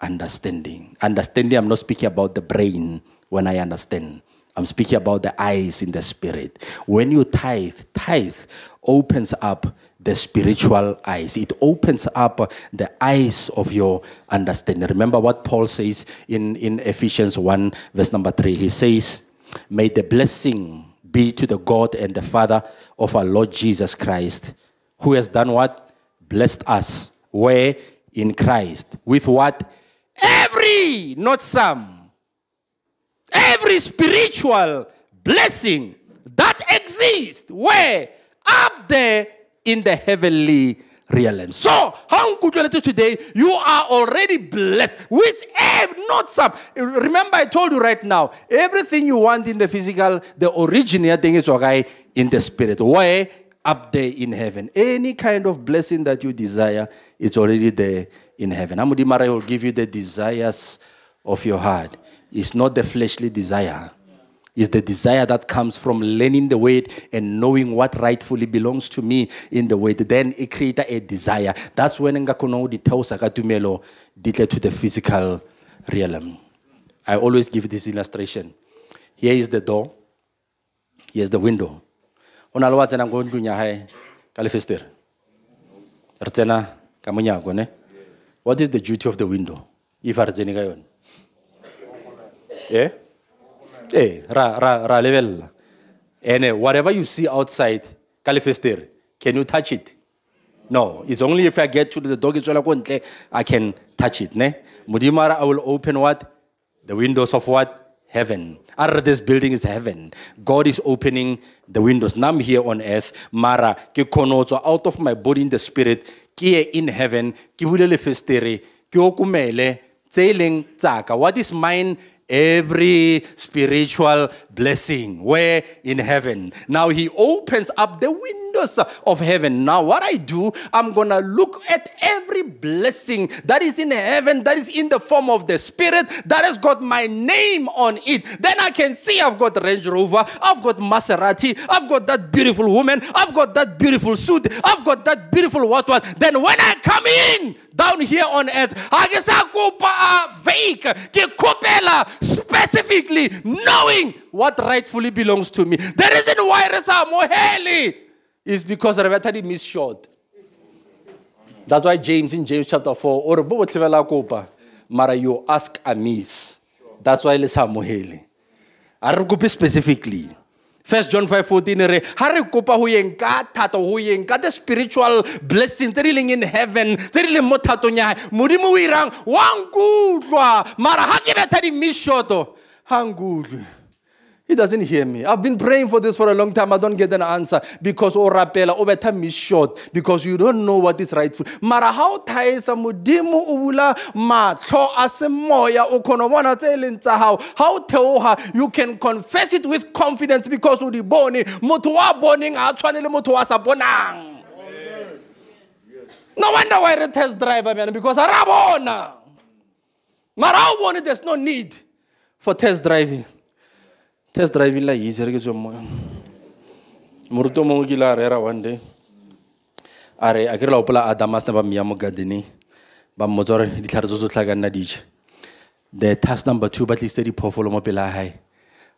understanding. Understanding, I'm not speaking about the brain when I understand. I'm speaking about the eyes in the spirit. When you tithe, tithe opens up the spiritual eyes. It opens up the eyes of your understanding. Remember what Paul says in, in Ephesians 1, verse number 3. He says, May the blessing be to the God and the Father of our Lord Jesus Christ, who has done what? Blessed us where in Christ with what? Every, not some, every spiritual blessing that exists where? Up there in the heavenly realm. So, how good you are today? You are already blessed with every, not some. Remember, I told you right now, everything you want in the physical, the original thing is okay in the spirit. Where up there in heaven. Any kind of blessing that you desire, it's already there in heaven. Amudimara will give you the desires of your heart. It's not the fleshly desire. It's the desire that comes from learning the word and knowing what rightfully belongs to me in the word. Then it creates a desire. That's when ngakono di tausa ka tumelo ditle to the physical realm. I always give this illustration. Here is the door. Here's the window o na tsenang ko ntlong ya gae ka lefestere re tsena ka monyako ne? What is the duty of the window? If a re tsene ka yone eh eh ra ra ra lebelela. And whatever you see outside ka lefestere can you touch it? No it's only if i get to the dog tswela ko ntle i can touch it ne? Modimo i will open what? The windows of what heaven. Out this building is heaven. God is opening the windows. Now I'm here on earth. Mara, ke konotswa out of my body in the spirit. Ke in heaven. Ke bulele festere. Ke okumele. tsaka. What is mine every spiritual blessing where in heaven now he opens up the windows of heaven. Now what i do i'm gonna look at every blessing that is in heaven that is in the form of the spirit that has got my name on it. Then i can see i've got range rover i've got maserati i've got that beautiful woman i've got that beautiful suit i've got that beautiful what what then when i come in down here on earth ga ke sa kopa fake ke kopela specifically knowing what rightfully belongs to me. The reason why re sa amohele is because re betha di-miss short. That's why james in james chapter 4 or bo botlhe bela kopa mara you ask amiss that's why le sa amohele. A re kope specifically. First John 5 14 re ha re kopa ho yeng the spiritual blessing leng in heaven tse di leng o irang wa mara ha ke betha di-mishoto ha nkutlwe he doesn't hear me. I've been praying for this for a long time. I don't get an answer because o rapela oh, o betha me short because you don't know what is rightful. Mara how tithe mudimu o bula matlho a semoya o kgona bona tse hao. How theoha you can confess it with confidence because o di bone. Motho wa boneng a tshwane le motho wa sa bonang. No wonder why re test drive man because a ra bona. Mara how bone there's no need for test driving test drive la easy re ke tswa mo moruti o mongwe ke ile a rera one day a re a la opola adamas ne ba mmeya mo gardeneng ba gore ditlhare tso tsotlha ka nna the task number two ba tlisitse diphoofolo mo pele a gae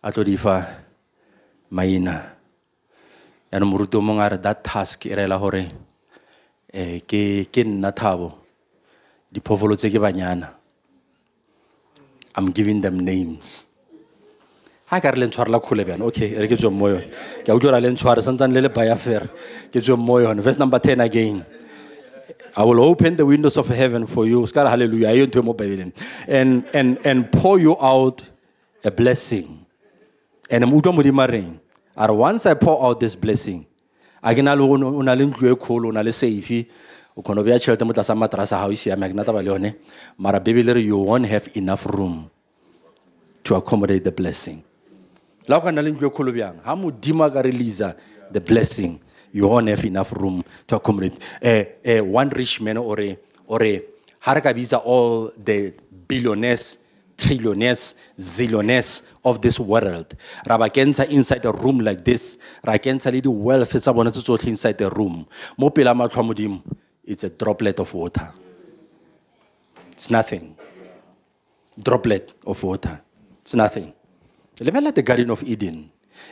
a tlo di fa maina yaanong moruti o mongwe that task e reela gore um ke nna thabo diphoofolo tse ke banyana i'm giving them names ha ka re le ntshware la kgole okay re ke tsweng mo yone ke a utlwa le ntshware santsane le le baya fere ke tsweng mo yone verse number 10 again. I will open the windows of heaven for you. Hallelujah. And and and pour you out a blessing. And once I pour out this blessing, a ke na le o na le ntlo e kgolo, o na le safe, o kgona go beya tšhelete mo tlasa materasa ga o e siame a ke na taba le yone. Mara bebele re you won't have enough room to accommodate the blessing la go ka nna le ntlo e kgolo the blessing you won't have enough room to accommodate. Uh, uh, one rich man or a or a ha re ka bitsa all the billionaires trillionaires zillionaires of this world. Ra ba kentsha inside a room like this ra kentsha le di-wealth tsa bone tse tsotlhe inside the room. Mo pele a matlho it's a droplet of water. It's nothing. Droplet of water. It's nothing lebelela the garden of eden?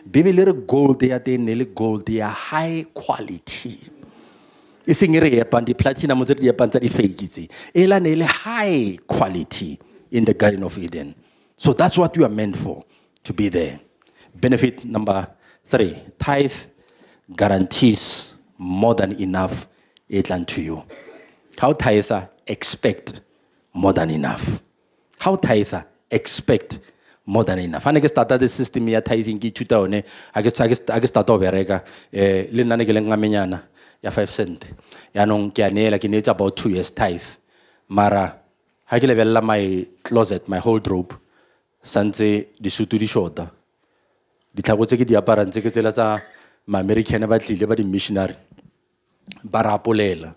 Bibele little gold ya teng ne le gold are high quality. E seng e re epang di-platinum tse re di epang tsa di-fake tse high quality in the garden of eden. So that's what you are meant for to be there. Benefit number three tithe guarantees more than enough e tlang to you. How tither expect more than enough? How tither expect more than enough. Ha ne ke starta the system ya tithing ke chuta yone ake ke ake ke ke starta obereka bereka eh le nna ne ke leng ngamenyana ya 5 cent. Ya yaanong ke a neela ke neetse about 2 years tithe. Mara ha ke lebella my closet my wardrobe santse disutu di shota ditlhako tse ke di aparantse ke tsela tsa ma-american ba tlile ba di-missionary ba rapolela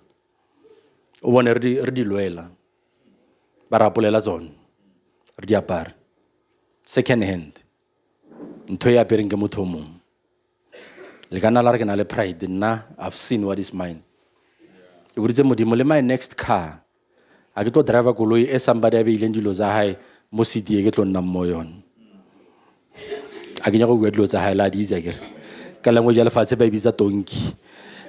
o bone re di- re di lwela ba rapolela tsone re di apara second hand. Ntho e apereng ke motho o mongwe le ka nna la re ke na le pride nna i've seen what is mine. E boditse modimo le my next car. A ke tlo driver koloi e somebody a beileng dilo tsa gae mo cd e ke tlo nnang mo yone a ke nyaka go bua dilo tsa gae a di itse kere ka language ya lefatshe ba e bitsa tonki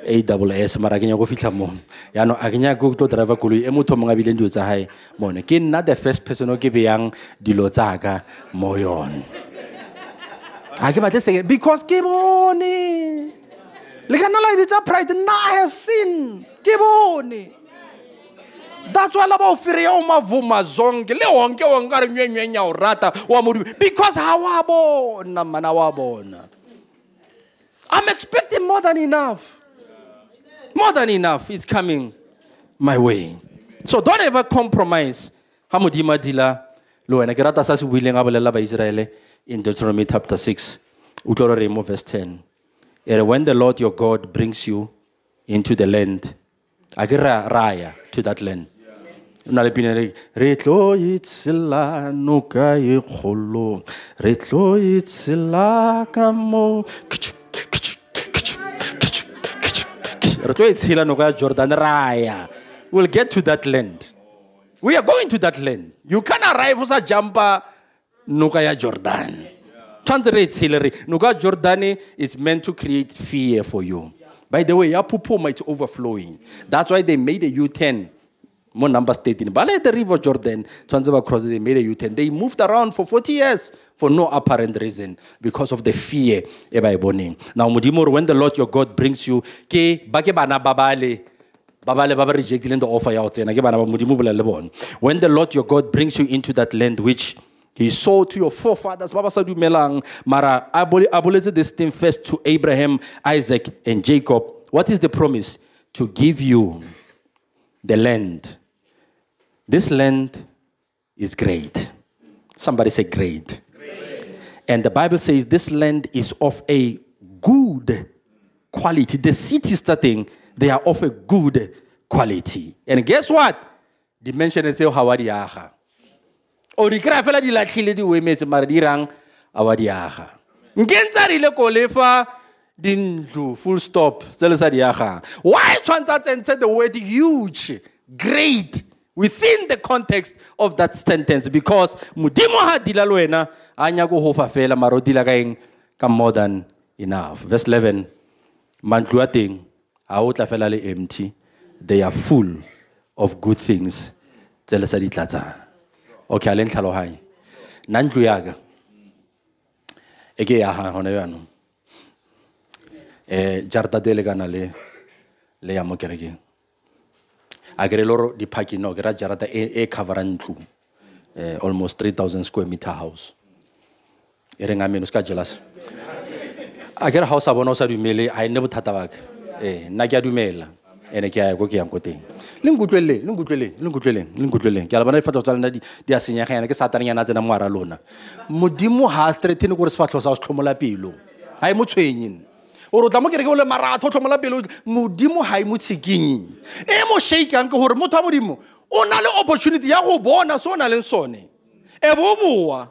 a double s mara ke nyako fitlha mo yaanong a ke nyaka tlo driver koloi e motho mongwe a bileng dilo tsa gae mone ke nna the first person o ke beyang dilo tsaka mo yone a ke batle seke because ke bone. Le ka nna la e bitsa pride nna i have seen. Ke bone. That's why laba o fireya o mavuma zonke le honke wonke a re nyenywenya o rata wa modimo because ha wa bona mana wa bona. I'm expecting more than enough more than enough is coming my way. So don't ever compromise. Ha modimo a dila le wena ke rata sa se buileng a bolelela in deuteronomy chapter 6 utlwa re verse 10 e re when the lord your god brings you into the land a ke raya to that land. O na le jordan raya we'll get to that land. We are going to that land. You can arrive o sa jumpa noka ya jordan. Itshele re noka jordan is meant to create fear for you. By the way ya phuphuma it's overflowing. That's why they made a u-10 more numbers 13 but at the river jordan ba cross they made a u-10 they moved around for 40 years for no apparent reason because of the fear ba e now modimo re when the lord your god brings you ke ba ke bana ba bale. Ba bale ba ba the offer when the lord your god brings you into that land which he saw to your forefathers ba ba Melang, mara a bole- this thing first to abraham isaac and jacob. What is the promise? To give you the land this land is great somebody say great and the bible says this land is of a good quality. The cities starting they are of a good quality. And guess what? Dimension tseo ga wa di aga o oh, di kry-a fela di latlhile di wemetse mare di rang a wa di aga nke ntse a rile ko lefa dintlo full stop tse le sa di agang why tshwanetse a tsentse the word huge great within the context of that sentence because modimo ha dila le wena go fa fela mara dila ka more than enough. Verse 11 mantlo a teng ha o tla fela le empty. They are full of good things tse le sa di tlatsang. Okay a le ntlhaloganye nna ntlo yaka e ke gone jaanong. Eh jarta de le kana le ya mo kerekeng a kere gore di-parking no ke ra jarata e, e coverang ntlo eh, almost 3000 square meter house. E reng ameno se ka jelas a kere ga o sa bona o sa dumele ga e nne bothata baka ee nna ke a dumela ene ke a ko ke yang ko teng. Le nkutlweleleng le nkutlweleng le nkutlweleng le nkutlweleng. Ke a le bona difatlho tsa lena di a senyeganyana ke sataneng a tsena mo ara lona. Modimo ga a strethene gore sefatlho sa go se tlhomola pelo. Ga e mo tshwenye ore o tla mo kereke o le maratho o tlhomola pelo modimo ga e mo e mo ke gore motho modimo o na le opportunity ya go bona se o na leng sone. E bo boa.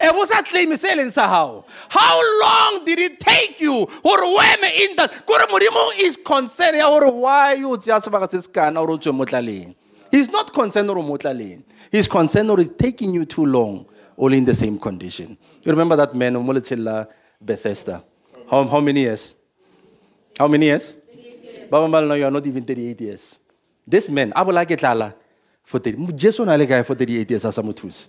E bo sa claim se leng sa how long did it take you gore o eme in that? Kore modimo is concern ya gore why o tseya sebaka se se kana gore o tswe mo he's not concerned gore mo tlaleng he's concerned gore taking you too long all in the same condition. You remember that man mo letsheng bethesda. How, how many years how many years? Baba Mal, you are not even 38 years. This man, I would like it for 30. Jesu na le guy for 38 years as a mutus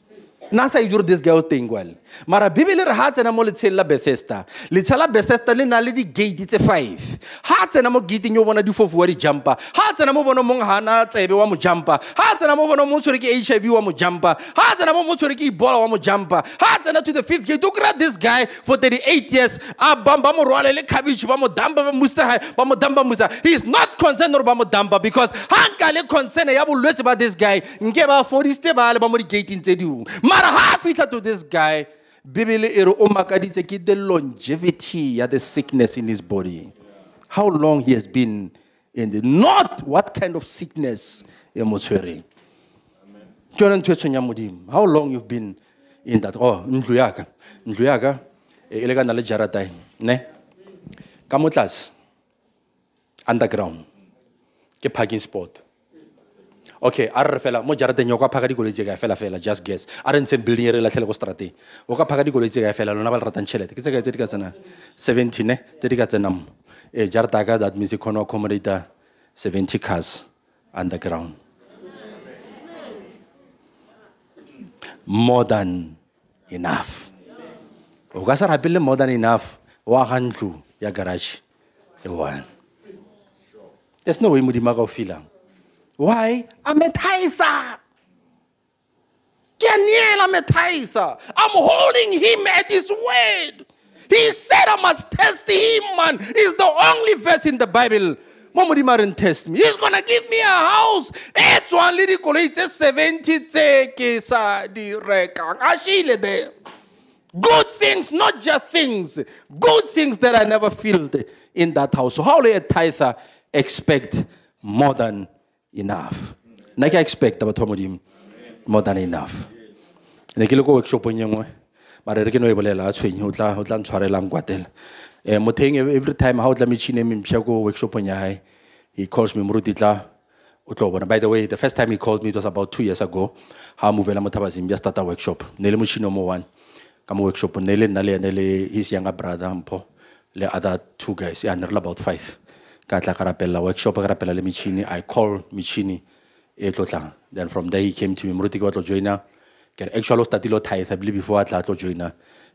nna sa gore this guy o teng kwale mara bibele re ga a tsena mo letsheng la bethesda. Letsha la bethesda le na le di-gate tse five. Ga a tsena mo gateng yo bona difofu wa di-jumper ga a tsena mo bona mong ga na tsebe wa mo jumper. Ga a tsena mo bona mo tshwere ke h i v wa mo jumper. Ga a tsena mo mo tshwere ke ebola wa mo jumper. Ga a tsena to the fifth gate o kry this guy for 38 years. A bam ba mo rwale le cabbage ba mo dampa ba musa ba mo dampa musa he is not concerned gore ba mo dampa because ga nka le concern ya bolwetse ba this guy nke ba fodisitse ba le ba mo di-gateng tse dingwe mara ga a to this guy bibele e re o makaditse ke the longevity ya the sickness in his body. How long he has been in the not what kind of sickness e mo tshwereng ke yone ntho e tshwenyang modimo. How long you've been in that? Oh ntlo yaka ntlo yaka e le kana le jaratae ne? Ka mo tlase underground ke parking spot okay a re fela mo jarateng ya o ka phaka dikoloi tse kae fela fela just guess. A re ntsheng building e re latlhele ko strateng o ka phaka dikoloi tse kae fela lona ba le ratang tšhelete ke tse kae tse di ka tsena? seventeen tse di ka tsenang mo. E jarata ka that means e kgone accommodate seventy cars underground. More than enough. O ka se rapele more than enough wa ga ntlo ya garage e one. There's no way modimo a ka o feelang why? I'm a tither. Daniel, I'm a tither. I'm holding him at his word. He said I must test him, man. It's the only verse in the Bible. Momodi Marin test me. He's gonna give me a house. It's one little college 70 there. Good things, not just things. Good things that I never felt in that house. So how do a tither expect more than enough. Nna ke a expecta batho ba more than enough. Ne ke le ko workshopong e nngwe mare re ke no e bolela a tshwenye o tla ntshwarelang kwatela. Um motheng every time ga o tla metšhine mempšha ko workshopong ya gae he calls me moruti tla o tlo bona. By the way the first time he called me was about two years ago ga a movela mo thabazimbi a starta workshop. Ne le motšhine o mo one ka mo workshop ne le nna le le his younger brother mpho le other two guys yeah, ne re about five ka tla ka rapelela workshop ka le metšhini. I call metšhini e tlo then from there he came to me. Moruti ke batlo joina. Ke re actually o statile o tithe bile before a tla tlo joina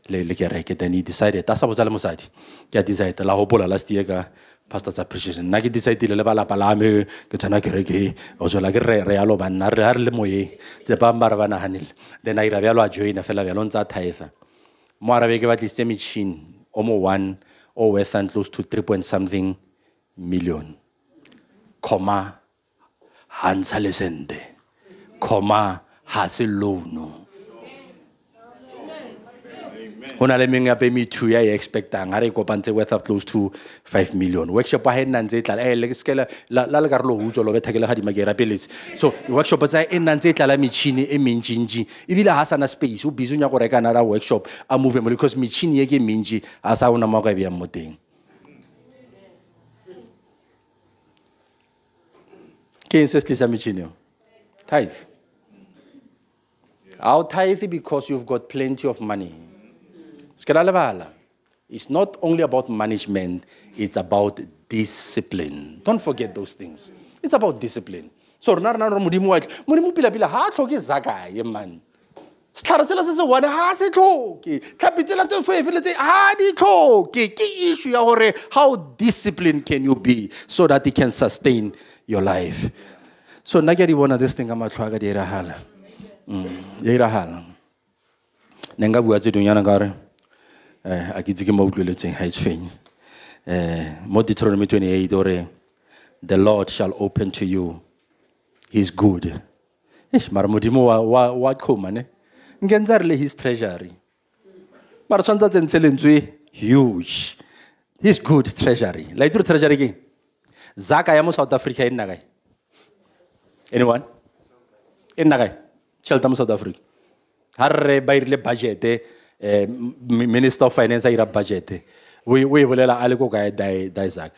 le le kereke. Then he decided a sa botsa le mosadi. Ke decide la gopola last year ka pastors appreciation. Nna ke decidile le ba lapa la me ke tsena kereke. O tswela ke re re yalo banna re re le moyeng. Tse bang ba re ba naganile then a ira bjalo joina fela bjalo ntse a tithe mo arabe ke batlisitse metšhini o mo one o worth and close to three point something million comma Hansalesende, comma ha se loan go na le mengwe yape metho ya e expectang ga re e kopantse worth up close to five million. Workshop ga e nnang tse e tlala e le seke la le ka re lo utswa lo betha ke le gadima ke so workshop tsa e nna ntse e tlala metšhini e mentsintsi ebile ga sana space. O busy o nyako reka another workshop a move mo because metšhini e ke mentši ga sa ona mo go e beyang mo teng eng se metšhini eo tithe I'll tithe because you've got plenty of money. It's not only about management, it's about discipline. Don't forget those things. It's about discipline. So rona rena re modimo wa modimo pila-pila ga a tlhoke zakaye man setlhare sela se se one ga se tlhoke tlhapi tsela tse tso e feletse ga di tlhoke ke issue ya gore how disciplined can you be so that it can sustain your life. So nna ke di bona this thing ka matlho a ka di iragala. Ya iragala. Ne bua tse dunyana ka re um a ke itse ke mo utlweletseng ga e tshwenye. Um mo deuteronomy 28 ore the lord shall open to you his good. Eish mara modimo wa, wa, wa qhoma ne? Nke ntse re le his treasury. Mara tshwanetse a tsentse lentswe huge. His good treasury. Itse gore treasury ke zaka mo south africa nna kae? Anyone? E nna kae? Tšhelete mo south africa. Harre re ba irile budgete um minister of finance ira budgete o e bolela a le ko kae disac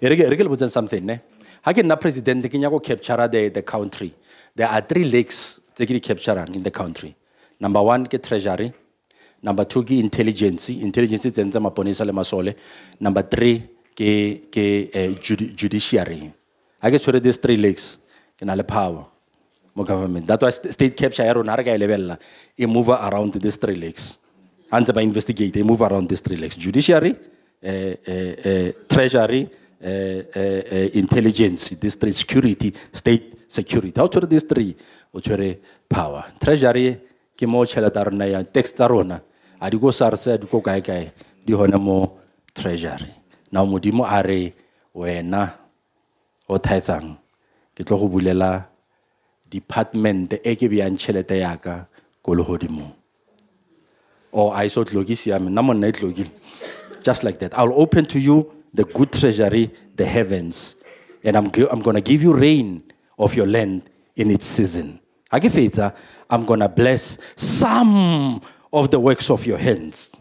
e re ke le botseng something ne? Ga ke nna president ke nyako capture the, the country. There are three lakes ke di in the country. Number one ke treasury. Number two ke intelligence. Intelligence tsentse maponesa le masole. Number three ke ke uh, judiciary. Ga ke tshwere these three lakes ke na le power mo government. That's why state capture ya rona re ka e lebelela e move around these three lakes. Ga ntse ba investigate e move around these three lakes. Judiciary eh, eh, eh, treasury uh, uh, uh, intelligence these three security state security. O tshwere these three o tshwere power. Treasury ke mo tšhelete ya rona ya tax tsa rona. A di ko sars a di ko kae kae di gone mo treasury now modimo a re wena o tithang ke tlo go bulela department e ke beyang tšhelete yaka ko legodimong. Or e so tloke siame nna monna just like that. I'll open to you the good treasury the heavens and i'm, I'm going to give you rain of your land in its season. A ke fetsa i'm going to bless some of the works of your hands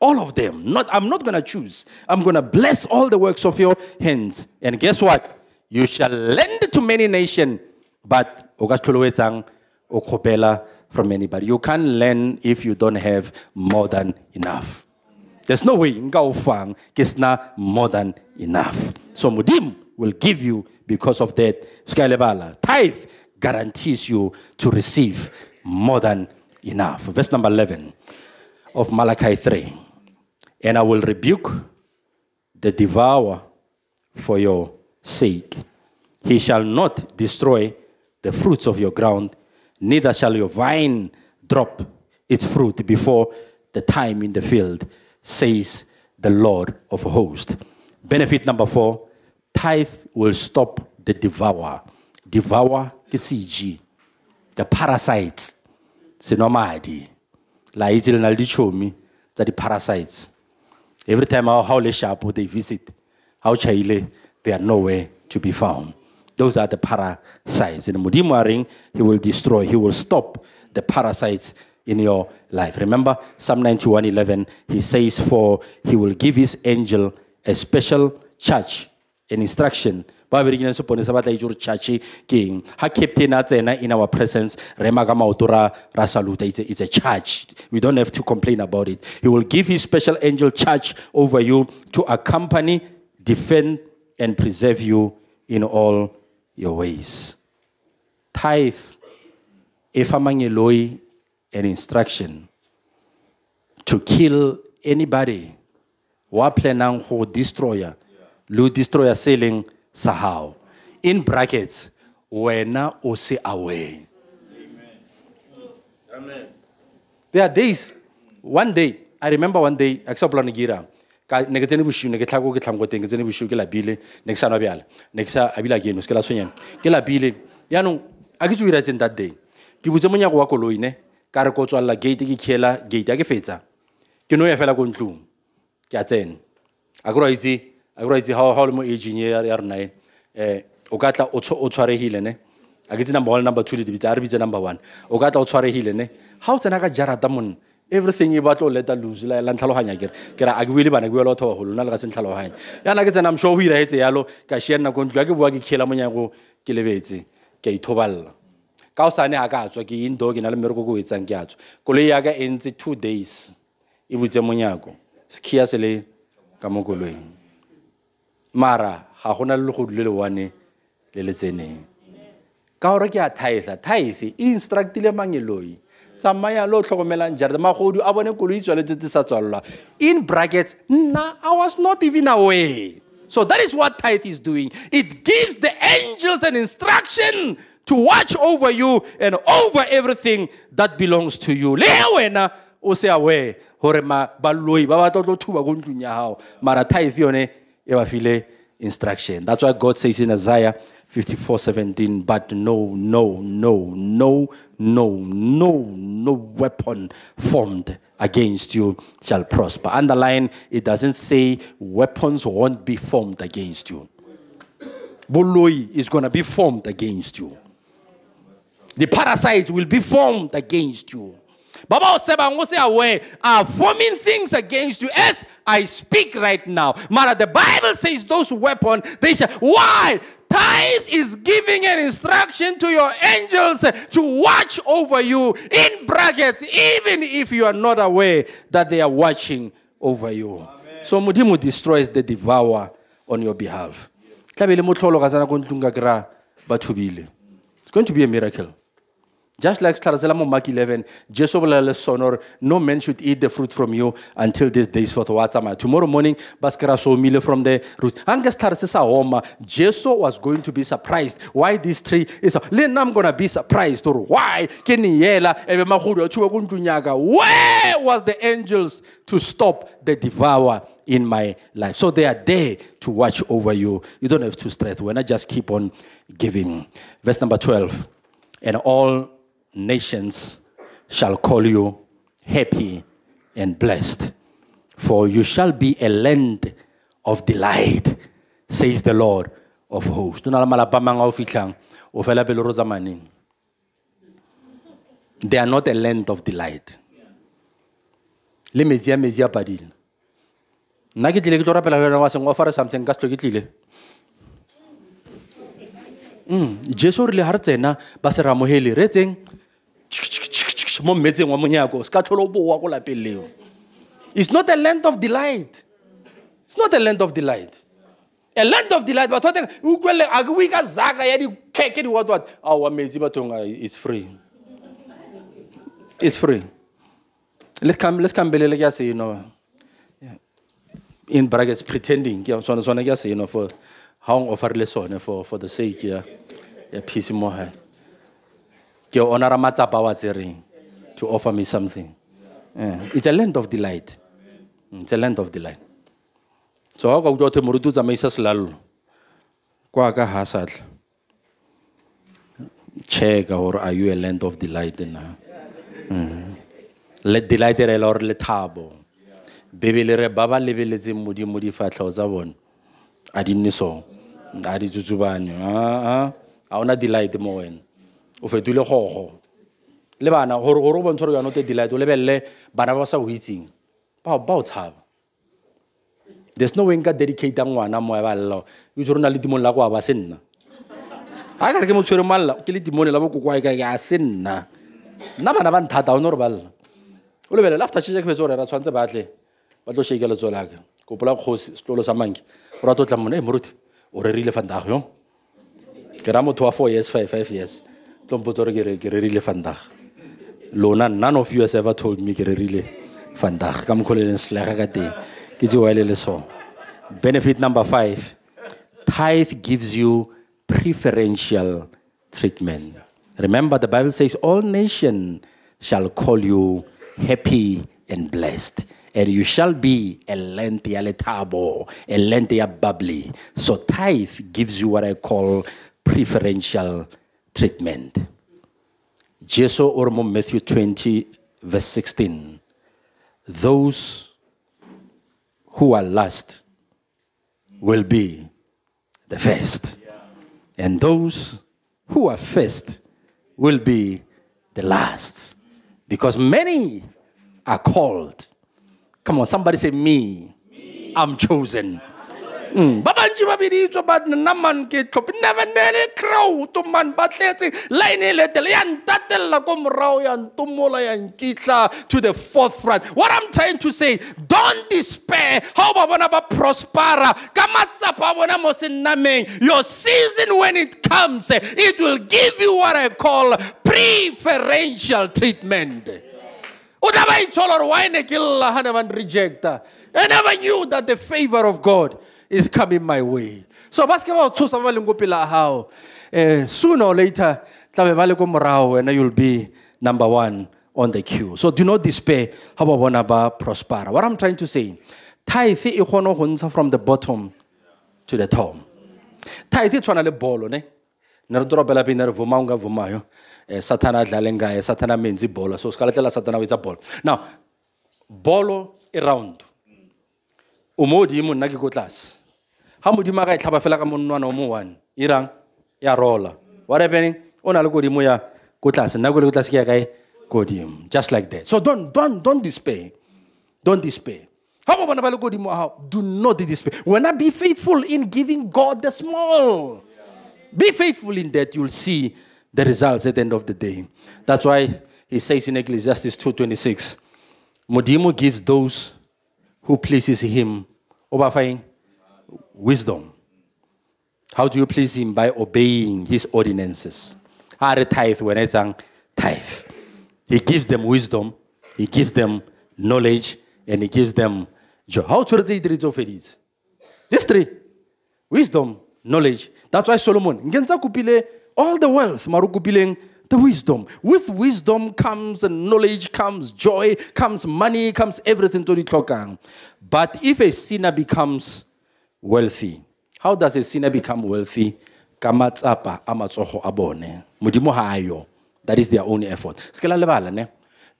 all of them. Not i'm not going to choose. I'm going to bless all the works of your hands. And guess what? You shall lend to many nations but from anybody. You can't learn if you don't have more than enough. There's no way nka o fang ke more than enough. So mudim will give you because of that. Ska tithe guarantees you to receive more than enough. Verse number 11 of malachi 3 and i will rebuke the devourer for your sake he shall not destroy the fruits of your ground, neither shall your vine drop its fruit before the time in the field, says the Lord of hosts. Benefit number four tithe will stop the devourer. Devour ke CG, the parasites, senomadi. La na di-parasites. Every time our le sharp they visit, our chaile, they are nowhere to be found. Those are the parasites. In the ring, he will destroy, he will stop the parasites in your life. Remember Psalm 91:11, he says, For he will give his angel a special charge, an instruction. Ba berekileng seponesa ba tla itse gore church ke eng ga captain a tsena in our presence re ema ka maoto ra saluta it's a charge we don't have to complain about it. He will give his special angel charge over you to accompany defend and preserve you in all your ways. Tithe, if amangeloi an instruction to kill anybody wa planang go destroyer. Lo destroyer selling sahao in brackets wena o se aware Amen. There are days, one day, I remember one day, except Gira, ka ne ke tsene bosiu ne ke tlhako ke tlhango teng ke tsene bosiu ke lapile ne ke sa nwa bjala ne ke sa abila ke eno se ke la tshwenyana ke lapile yaanong a ke tse o iratseng that day. Ke butse monyako wa koloi ne? Ka re ko tswalela gate ke khiela gate a ke fetsa. Ke no ya fela ko ntlong. Ke a tsena. A ke itse a ke itse how how le mo aging ya rona e eh o ka tla o tshwaregile ne? A ke tse number one number two le dibitsa a re bitse number one. O ka tla o tshwaregile ne? Ga o tsena ka jarata monna everything e batlo leta lose la la ntlhaloganya kere. Ke ra a ke buile bana ke buela batho ba golo nna le ka se yana ke tsena msho go iragetse yalo ka shia nna ko ntlo ya ke bua ke khiela monyago ke lebetse ke a ithoballa ka o sane a ka tswa ke indo ke na le mmereko ko o etsang ke a tswa. Koloi yaka e ntse two days e butse monyako. Sekhia se le ka mo koloing mara ga gona le legodu le le one le le tseneng. Ka gore ke a tithe tithe e instructile mangeloi tsamaya le o tlhokomelang jarete. Magodu a bone koloi tswaletse tse sa tswalelwa in brackets nna i was not even aware. So that is what tithe is doing. It gives the angels an instruction to watch over you and over everything that belongs to you. Le wena o se aware gore baloi ba batla tlo thuba ko ntlong ya gago mara tithe yone e instruction. That's why god says in isaiah 54 17 but no no no no no no no weapon formed against you shall prosper. Underline it doesn't say weapons won't be formed against you. Boloi is going to be formed against you. The parasites will be formed against you Baba say aware are forming things against you as I speak right now. Mara, the Bible says those weapons, they shall. Why? Tithe is giving an instruction to your angels to watch over you in brackets, even if you are not aware that they are watching over you. Amen. So Mudimu destroys the devourer on your behalf. It's going to be a miracle. Just like Starazela Mark 11, Jesus sonor, no man should eat the fruit from you until this day is for the Tomorrow morning, Baskara so mile from the root. Angus Tarsesa Homa, Jesus was going to be surprised. Why this tree is Len I'm gonna be surprised or why Keniela Where was the angels to stop the devourer in my life? So they are there to watch over you. You don't have to stress. When I just keep on giving. Verse number 12. And all nations shall call you happy and blessed. For you shall be a land of delight, says the Lord of hosts. They are not a land of delight. le metsi a metsi a padile nna ke tlile ke tlo rapela wena wa seng offer something ka setlo ke tlile mm, jesu rile ga re tsena ba se ramogele re tseng o it's not a land of delight. It's not a land of delight. A land of delight batho ba teng utlwele a ke bue ka zaka ya dikeke di what what aowa metsi bathong is free. It's free. Let's come let's come belele ke ya seno in brackets pretending. Ke sone sone ke ya seno for how o offerile sone for for the sake ya ya peace mo hae ke honora matsapa wa tsereng to offer me something. Yeah. It's a land of delight. It's a land of delight. So how ka utlwa the moruti o tsamaisa selalolo kwa ka ha satlha checka gore are you a land of delight na mm. let delight re la gore le thabo bebele re ba ba lebeletseng modimo difatlhego tsa bone a di nne so a di tsutsubane a ona delight mo wena o fetole gogo. Le bana gore gore o bontshe gore te delight o lebelele bana ba ba sa go itseng. Ba o tshaba. There's no way nka dedicata ngwana mo ba lela o. Itse re na le dimong la go a se nna. A kare ke mo malela ke le dimone la bokokwa ka a se nna. Nna bana ba nthata one gore ba lela o lebelela after sheke fetse gore ra tshwanetse batle ba tlo shake letso laka kopola kgosi setlolo sa manke. O rata tlo tla mone e moruti o rerile fantago yo ke ra motho wa four years five five years tlo mpotsa gore ke rerile fantaga lona none of you has ever told me ke rerile vandag ka mokgwa le leng selega ka teng so benefit number five tithe gives you preferential treatment. Remember the bible says all nations shall call you happy and blessed and you shall be a land ya letabo, a ya bubbly. So tithe gives you what I call preferential treatment. Jesu ormo Matthew 20 verse 16. Those who are last will be the first. And those who are first will be the last. Because many are called. Come on, somebody say, Me. me. I'm chosen. Mm, ba bantši ba biditswe ba nna man ke tlhophe never nele man ba tletse line e letele ya ntatelela ko morago ya ntomola ya nkitla to the fourth front what i'm trying to say don't despair. Ga o ba bona ba prospera ka matsapa a bona mo sennameng your season when it comes it will give you what i call preferential treatment. O tla ba itshola gore why ne ke lla ga ne ba rejecta i never knew that the favor of god is coming my way. So ba se ba tshosa ba sooner or later tla be ba le go morao and you'll be number 1 on the queue. So do not despair how ba bona ba prosper. What I'm trying to say, tithe e kgona go from the bottom to the top. Tithe e tshwana le bolo ne. Ne re dropela pele re vumayo. Eh satana dlale ngaye, satana menzi bolo. So ska letlela satana o. Now bolo e round. O mo di mo nna ke go tlase ga modimo a ka e tlhaba fela ka monwana o mo one irang? Ya rola. What happening? O na le kodimo ya ko tlase. Nna ko le ko tlase ke ya kae? Kodimo. Just like that. So don't, don't, don't despair. Don't despair. Ga bo bona ba le kodimo a do not despair. Wena be faithful in giving god the small be faithful in that you'll see the results at the end of the day. That's why he says in ecclesiastes 2.26 modimo gives those who pleases him. Obafang wisdom. How do you please him? By obeying his ordinances. How tithe when it's tithe. He gives them wisdom, he gives them knowledge, and he gives them joy. How to three of these? Three. Wisdom, knowledge. That's why Solomon, all the wealth, marukupileng the wisdom. With wisdom comes and knowledge, comes joy, comes money, comes everything to the clock. But if a sinner becomes wealthy. How does a sinner become wealthy? Kamatsapa amatsoho abone. Modimo ha That is their own effort. Skela lebala ne.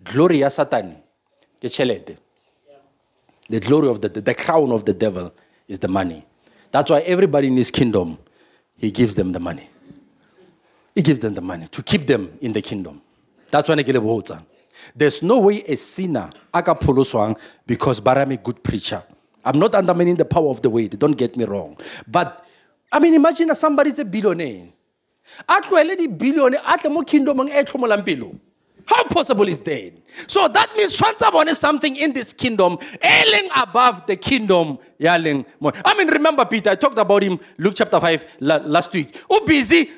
Glory Satan ke. The glory of the, the, crown of the devil is the money. That's why everybody in his kingdom, he gives them the money. He gives them the money to keep them in the kingdom. That's why There's no way a sinner because Barami good preacher. I'm not undermining the power of the word, don't get me wrong. But I mean, imagine somebody's a billionaire. A tlohele di-billionaire a tle mo kingdomong e how possible is that? So that means Swantabon is something in this kingdom, ailing above the kingdom. I mean, remember Peter, I talked about him Luke chapter 5 last week. Busy,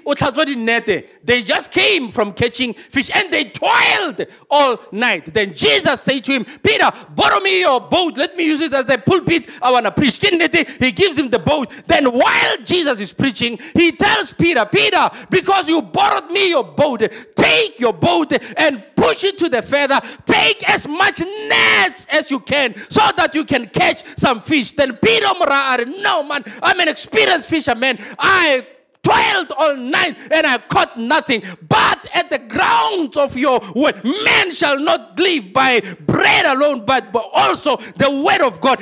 they just came from catching fish and they toiled all night. Then Jesus said to him, Peter, borrow me your boat. Let me use it as a pulpit. I want to preach. He gives him the boat. Then while Jesus is preaching, he tells Peter, Peter, because you borrowed me your boat, take your boat and push it to the feather. Take as much nets as you can so that you can catch some fish. Then Peter Murari, no man, I'm an experienced fisherman. I toiled all night and I caught nothing. But at the grounds of your word, man shall not live by bread alone, but, but also the word of God.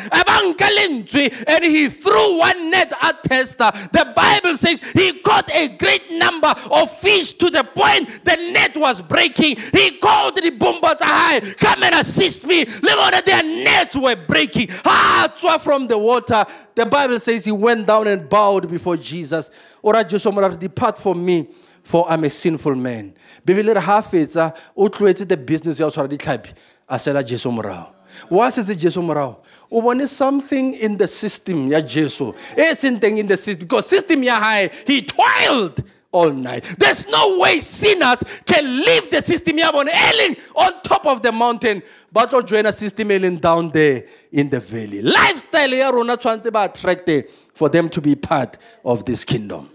And he threw one net at Testa. The Bible says he caught a great number of fish to the point the net was breaking. He called the bombers high, come and assist me. Look at their nets were breaking. Ah, from the water. The Bible says he went down and bowed before Jesus. Ora Jesu mora depart from me for I'm a sinful man. Bibele re ha fetsa o tlwetse the business ya o tshwara ditlhapi a sela ah, Jesu morao. Wa setse Jesu morao. O bone something in the system ya Jesu. E seng teng in the system because system ya hae he toiled all night. There's no way sinners can leave the system ya bone ailing on top of the mountain but o join a system ailing down there in the valley. Lifestyle ya rona tshwantse ba attracted for them to be part of this kingdom.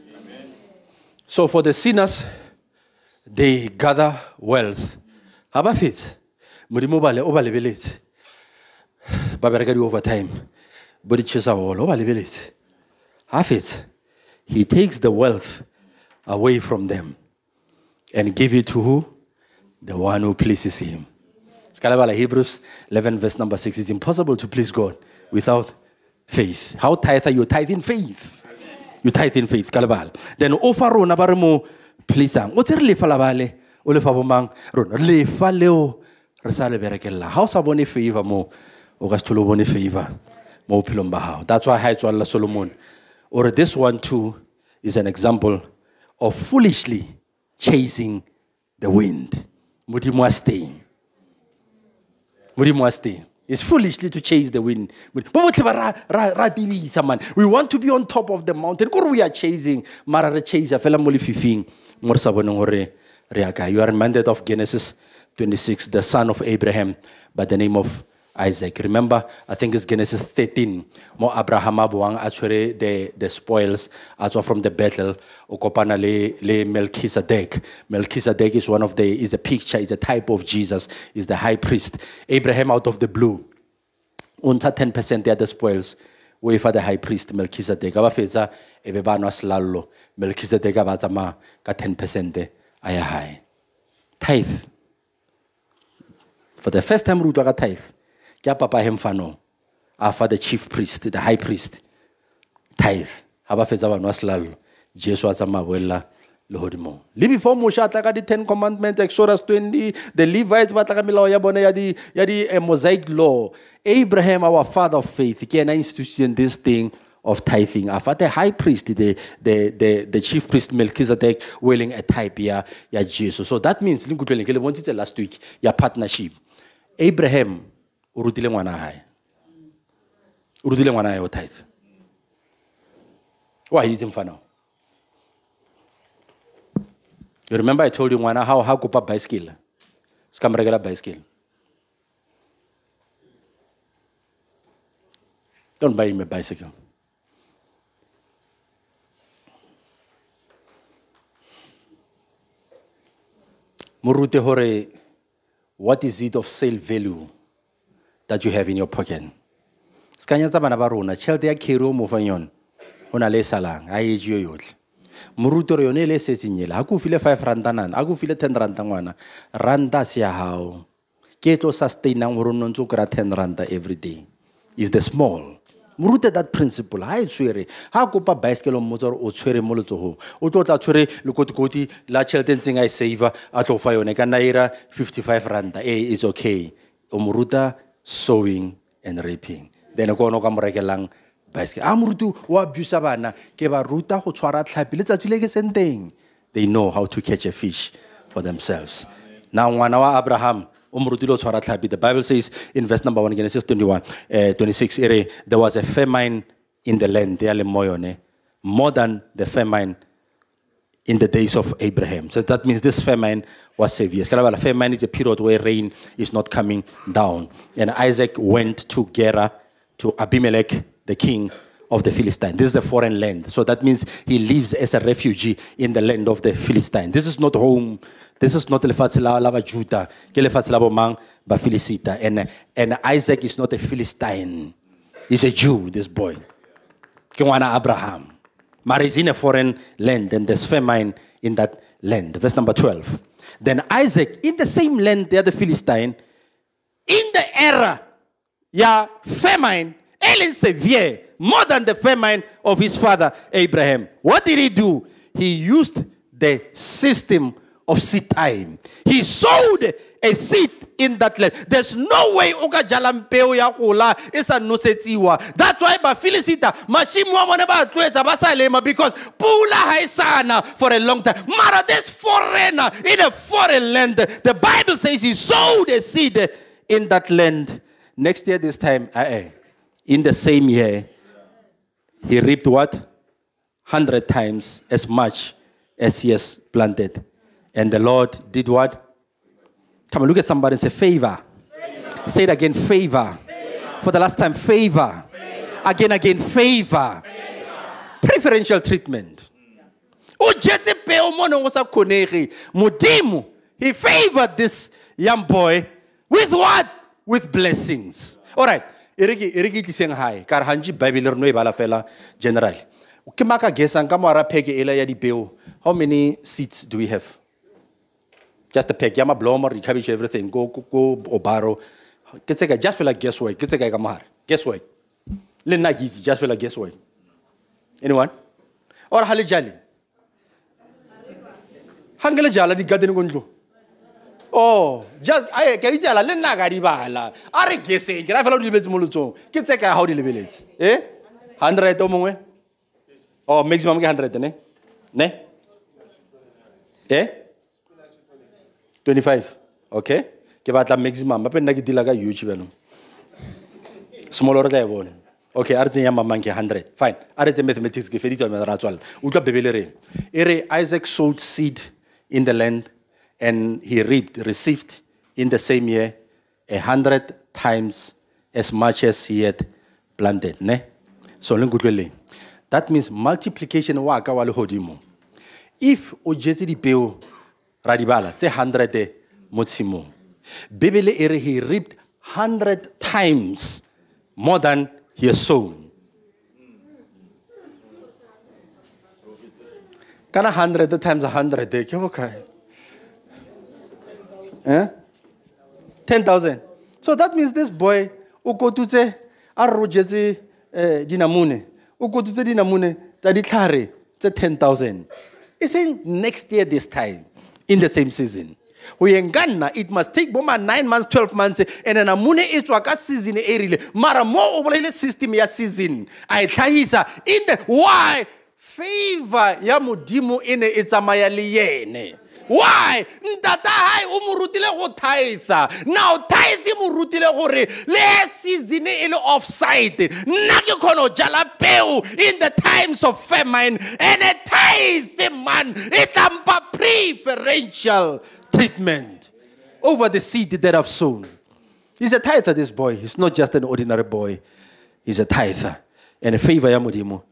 So for the sinners, they gather wealth. How about it? Modimo o ba lebeletse. Ba bereka di overtime. Bo di chesa holo o ba lebeletse. Half it. He takes the wealth away from them and give it to who? The one who pleases him. Skalabala Hebrews 11 verse number 6. It's impossible to please God without faith. How tithe are you? Tithe in faith you tithe in faith ka lebala then o fa rona ba re mo pleasang o tse re lefa la bale o lefa bomang rona lefa leo re sa le berekelela ga o sa bone favor mo o ka se bone favor mo bophelong ba gago that's why ha e tswalela solomon or this one too is an example of foolishly chasing the wind modimo wa staying modimo wa staying it's foolishly to chase the wind. But man. We want to be on top of the mountain. We are chasing. You are reminded of Genesis 26, the son of Abraham by the name of Isaac. Remember, I think it's Genesis 13. Mo Abraham abuang actually the, the spoils also from the battle. Okopana le, le Melchizedek. Melchizedek is one of the, is a picture, is a type of Jesus, is the high priest. Abraham out of the blue. Unta 10% the spoils. We for the high priest Melchizedek. Aba fetsa ebe ba nwa slallo. Melchizedek ba tsama ka 10% aya high. Tithe. For the first time rutwa ka tithe ke a papa hemfano a fa the chief priest the high priest tithe ha ba fetsa bana wa selalo jesu a tsamaya boelela lehodimong le before mosha a tla ka di-ten commandments exodus 20 the levites ba tla ka melao ya bone ya di, ya di uh, mosaic law abraham our father of faith ke ena institution this thing of tithing. I've the high priest, the, the, the, the chief priest Melchizedek, wearing a type ya Jesus. So that means, last week, your partnership. Abraham o rutile ngwana wa hae. O rutile ngwana hae o tithe. O a itse mfanao you remember i told you ngwana how ha kopa bicycle se ka mo bicycle don't buy him a bicycle. Mo rute gore what is it of sale value that you have in your pocket? Se ka bana ba rona tšhelete ya carry o mo fang yone go na le e salang a e yo yotlhe moruti gore yone e le e setseng ele ga ko file five ranta nane a ko file ten ranta ngwana ranta se ya gago ke e tlo sustainang gore o nne o kry-a ten ranta every day. Is the small moruti that principle. Ga e tshwere. Ga a kopa bicycle mmotsa o tshwere mo letsogong o tlo tla tshwere lekotikoti la tšhelete ntseng a e saver a tlo fa yone ka nna ira fifty five ranta. Ee it's okay. O sowing and reaping. Then ko ono ka mo a moruti o abusa bana ke ba ruta go tshwara tlhapi letsatsi le ke senteng they know how to catch a fish for themselves. Now ngwana wa abraham the bible says in verse number 1 genesis 21 uh, 26 there was a famine in the land more than the famine in the days of Abraham. So that means this famine was severe. Famine is a period where rain is not coming down. And Isaac went to Gerar, to Abimelech, the king of the Philistine. This is a foreign land. So that means he lives as a refugee in the land of the Philistine. This is not home. This is not lefatshe la la Judah. Ke lefatshe la bomang ba Filisita. And and Isaac is not a Philistine. He's a Jew, this boy. Ke ngwana Abraham. But in a foreign land, and there's famine in that land. Verse number 12. Then Isaac, in the same land, the other Philistine, in the era, yeah, famine, Ellen severe, more than the famine of his father Abraham. What did he do? He used the system of seed time. He sowed a seed in that land. There's no way o ka jala mpeo ya gola e sa. That's why ba Filisita mashimo wa bone ba tlwetsa ba sa lema because pula ha sana for a long time. Mara this foreigner in a foreign land, the Bible says he sowed a seed in that land. Next year this time, uh, uh, in the same year, he reaped what? Hundred times as much as he has planted. And the Lord did what? Come on, look at somebody and say, favor. favor. Say it again, favor. favor. For the last time, favor. favor. Again, again, favor. Preferential treatment. Modimo, he favored this young boy with what? With blessings. All right. e ke tliseng gae ka re gantsi bible re bala fela generally ke maka guessang ka moara pheke ela ya how many seats do we have just a pack yama blommer cabbage everything. Go go go obaro. Ke tseka just feel like guess what ke tseka ka mahar. Guess what le nna ke just feel like guess what anyone? Or hale jali hangele jala di garden go oh just a ke itse ala le nna ka di bala. A re ke ra fela o di lebetse mo lotsong ke tse ka ha eh? 100 o mongwe? Oh maximum ke 100 ne? Ne? Eh 25 okay? Ke batla maximum bape nna ke dila ka huge beno small re tla e bone. Okay a tsenya mamang ke 100 fine. A tse mathematics ke feditse ra tswalela utlwa bebele re isaac sowed seed in the land and he reaped received in the same year a hundred times as much as he had planted ne? So le nkutlweleng. That means multiplication wa ka wa lehodimo. If o jetse dipeo ra di bala tse 100 mo tshimong bibele e re he reaped 100 times more than he has sown. Kana 100 times 100 ke bokae eh? 10000 so that means this boy o kotutse a re o jetse eh, dinamune. O kotutse dinamune tsa ditlhare tse 10000 e seng next year this time in the same season. Go yeng ka nna it must take boma 9 months 12 months and namune e tswa ka season e rile. Mara mo o bolaile system ya season a e tlhagisa in the why favor ya modimo e ne e tsamaya le yene why ntata hae o mo rutile go titha now tithe mo rutile gore le season e le offside nna ke kgona go jala peo in the times of famine and a tithe man e tlampa preferential treatment over the seed that I've sown. He's a tither, this boy. He's not just an ordinary boy. He's a tither. And a favor ya modimo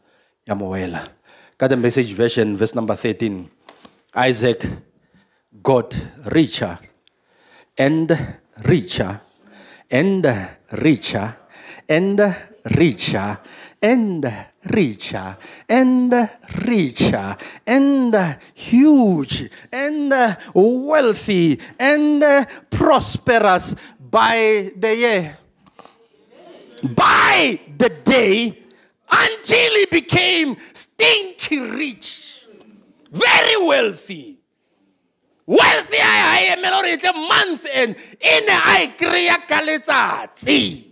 ya moela. Got the message version, verse number 13. Isaac got richer and richer and richer and richer and richer and richer and huge and wealthy and prosperous by the year. By the day until he became stinky rich, very wealthy. Wealthy I am a month and in I create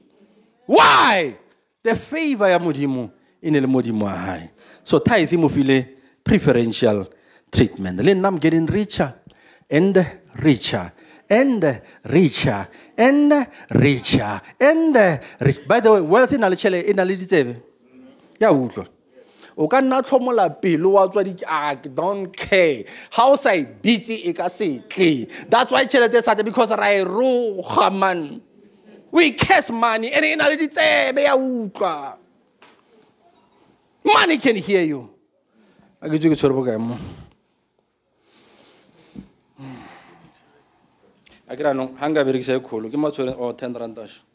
Why? The favor ya modimo ne le modimo wa hae. So tithe mo file preferential treatment. Le nna i'm getting richer and richer and richer and richer and rich. by the way wealth e na le tšhele e na le ditsebe? Ya utlwa o ka nna tlhomola pelo wa tswa di ah, I don't care. Ga o sa e bitse e ka se tle. That's why tšhelete sa because ra e roga man. We curse money and e na le ditsebe ya utlwa. Money can hear you. A ke tswe ke tshwere bokae mo? A ke ranong ga nka berekisa e kgolo ke matshwere o oh, ten randash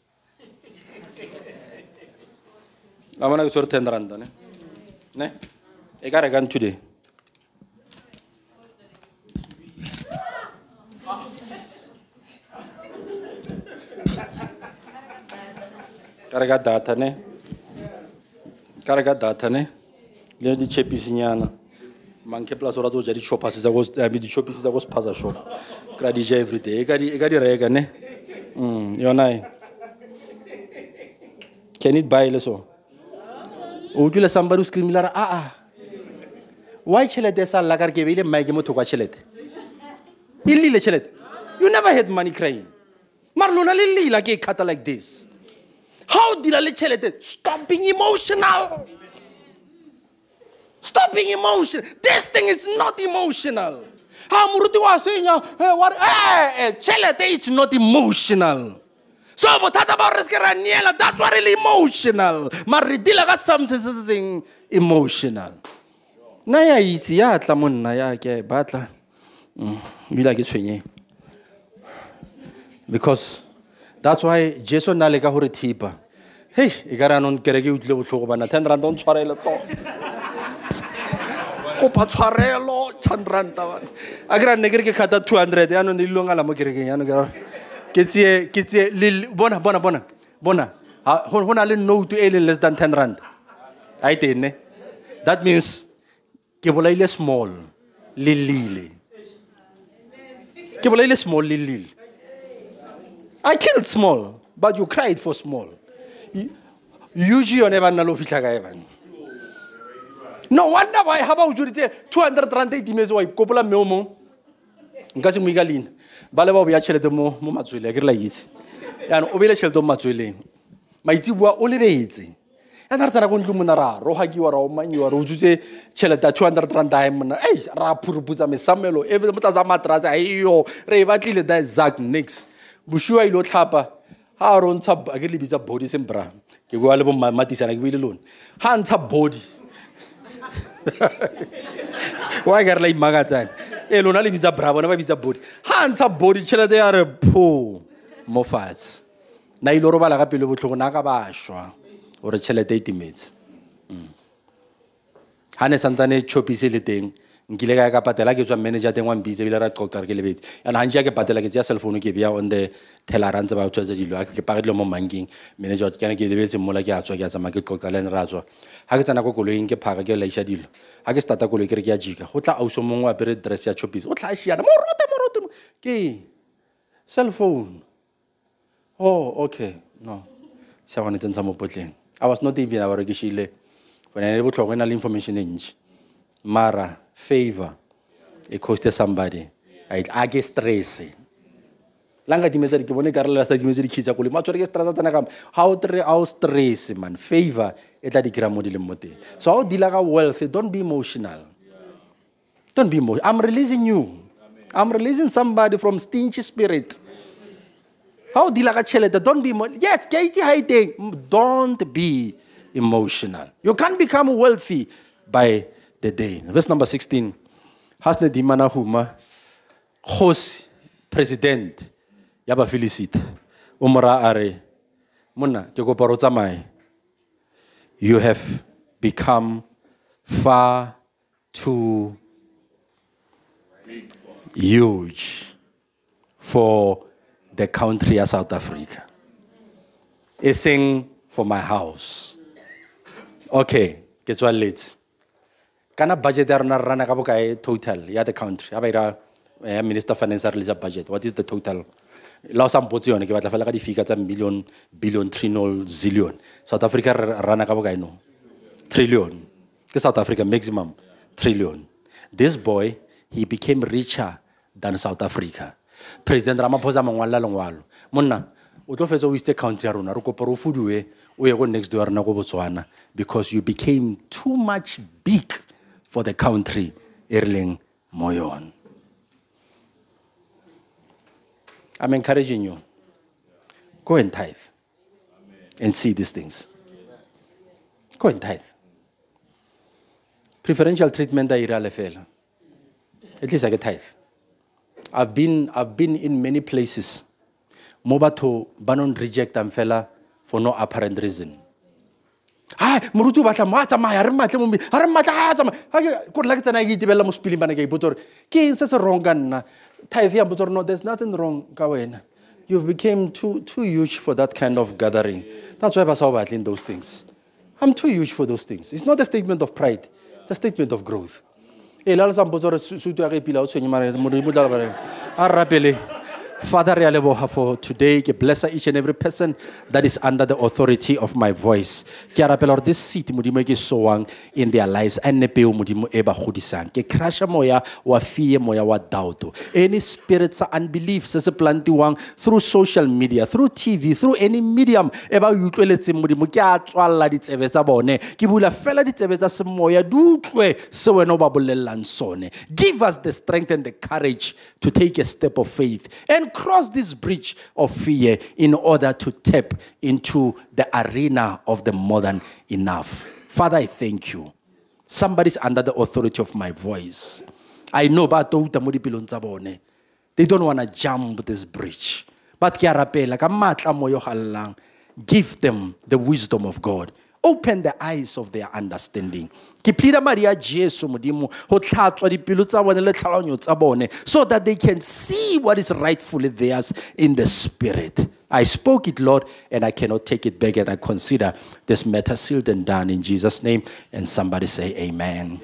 a bona ke tshwere ten randa ne ne? E ka rekang today. Ka reka data ne? Ka reka data ne? Le di-chepisinyana manke plus o rata go ja di-choppers di-choppisi tsa ko sephaza shop. Kry di ja everyday e ka di reka ne? Mm, yona e. Can it buy le so o utlwile somebody o screamile ra aa why tšhelete e sa lla kare ke beile mike mo thoko wa tšhelete e lile tšhelete you never had money crying mare lona le lila ke e kata like this how did I tell it? Stop being emotional. Stop being emotional. This thing is not emotional. How muruti wa senya what eh chelete it's not emotional. So bothata ba gore se ra niela that's what really emotional. mare re dila ka something se seng emotional. nna ya itse ya tla monna ya ke batla. ebile a ke tshwenye. Because that's why jesu o le ka gore thipa hei e ka re anong kereke utlwile botlhoko bana ten ranta o ntshwarele to kopa tshwarelo ten ranta a ke ra nne kere ke kgata two hundred yaanong ne dilong ala mo kerekeng yaanong ke tseye ke tseye bona bona bona bona. Go na le note e leng less than ten rand. A e tenne. That means ke bolaile small le lile ke ke bolaile small le lile i killed small but you cried for small. Usually le o fitlha kae bane no wonder why ba o jodite 200 rand e timetse wa ikopola mme o mongwe nka se mo ika leina ba le ba o beya tšhelete mo matsweleng a ke re la itse. Yaanong o beile tšhelete mo matsweleng maitsebua o lebetse. Yana re tsena ko ntlo mona ra rogakiwa ra omanyiwa re o tsutse tšhelete ya two hundred rand ae mona ei ra phuruputsa mesamelo e mo tlase a matrase aeyo re e batlile da zack nix bosiwa ile o tlhapa ga a re o ntsha ke bitsa body sembra ke bua le bommatisana ke buile lone ga a ntsha body. *laughs* Wa ka re la imakatsane e lona le bitsa bra bona ba bitsa body. Ga ntsha body tšhelete ya re pho mo fatshe na ile o robala ka pelo botlhogo na ka bašwa gore tšhelete e timetse. Ga ne santsane tšhopise le teng nkile ka ka patela ke tswa manager teng wa bitse ebile ra qoqa re ke lebetse. Yana gantsi ya ke patela ke tseya cellphone ke beya on the teller ntse ba tswetsa dilo ke pagedile mo mankeng manager ke ke lebetse mola ke a tswa ke a tsamaya ke qoqa le ra tswa. Ga ke tsena ko koloing ke phaka ke laiša dilo. Ga ke starta koloi ke re ke ya jika. Go tla auso mongwe apere dress ya chopis o tla šiana morote morote ke cellphone. Oh okay. No. Sa gone tsentsha mo potleng. I was not even a ba rekešile fone le botlhokwa e na le information e mara favor e coste somebody. A ke stress. La nka timetsa ke bone ka re lasta timetse di khitsa kole matswere ke stress tsena ka ha o tre a o stress man? Favor e di kira mo di le mo teng. So ha o dila ka wealth don't be emotional. Don't be emotional i'm releasing you. I'm releasing somebody from stingy spirit. Ha o dila ka don't be yes ke itse ha don't be emotional. You can't become wealthy by the day verse number 16 has ne dimana huma kgosi president ya bafilisita o mora a re monna ke you have become far too huge for the country of South Africa. E seng for my house. Okay, ke tswaletse. Kana budget ya bokae total ya the country. Ya ba ira eh, minister finance a release budget. What is the total? La o sa mpotse yone ke batla fela ka difika tsa million, billion, trillion, zillion. South Africa rana ka bokae no? Trillion. Ke South Africa maximum trillion. This boy, he became richer than South Africa. president ramaphosa mangwalla lengwalo monna o tlo fetsa o itse country ya rona re kopa re o fudiwe o ye go next door rena ko botswana because you became too much big for the country e re leng mo yone i'm encouraging you. Go and tithe and see these things. Go and tithe. Preferential treatment at least I ke tithe. I've been, I've been in many places. Mo banon reject am fela for no apparent reason. Hai, moruti o batla mo a tsamaya re matle mo ha re matla ha tsamaya. Ha ke ko la ke tsena ke itebella mo spilling bana ke ipotsa gore ke eng se wrong ka nna. No there's nothing wrong ka. You've became too too huge for that kind of gathering. That's why ba sa o batleng those things. I'm too huge for those things. It's not a statement of pride. It's a statement of growth. e la le sa mpotsa gore sutu ya ka epila o tshwenye mare modimo tla bare a rapele Father, re a leboga for today. Ke bless each and every person that is under the authority of my voice. Ke a rapela gore this seed modimo ke sowang in their lives a nne peo modimo e ba godisang. Ke crusha moya wa fear, moya wa doubt. Any spirit sa unbelief se se plantiwang through social media, through TV, through any medium e ba utlweletseng modimo ke a tswalla ditsebe tsa bone. Ke bula fela ditsebe tsa semoya di utlwe se wena ba bolelelang sone. Give us the strength and the courage to take a step of faith and cross this bridge of fear in order to tap into the arena of the modern enough. Father, I thank you. Somebody's under the authority of my voice. I know ba touta mo. They don't want to jump this bridge. But a. Give them the wisdom of God. Open the eyes of their understanding. Pleada Maria Jesu modimo go tlhatswa dipelo tsa le so that they can see what is rightfully theirs in the spirit. I spoke it, Lord, and I cannot take it back. And I consider this matter sealed and done in Jesus' name. And somebody say, Amen.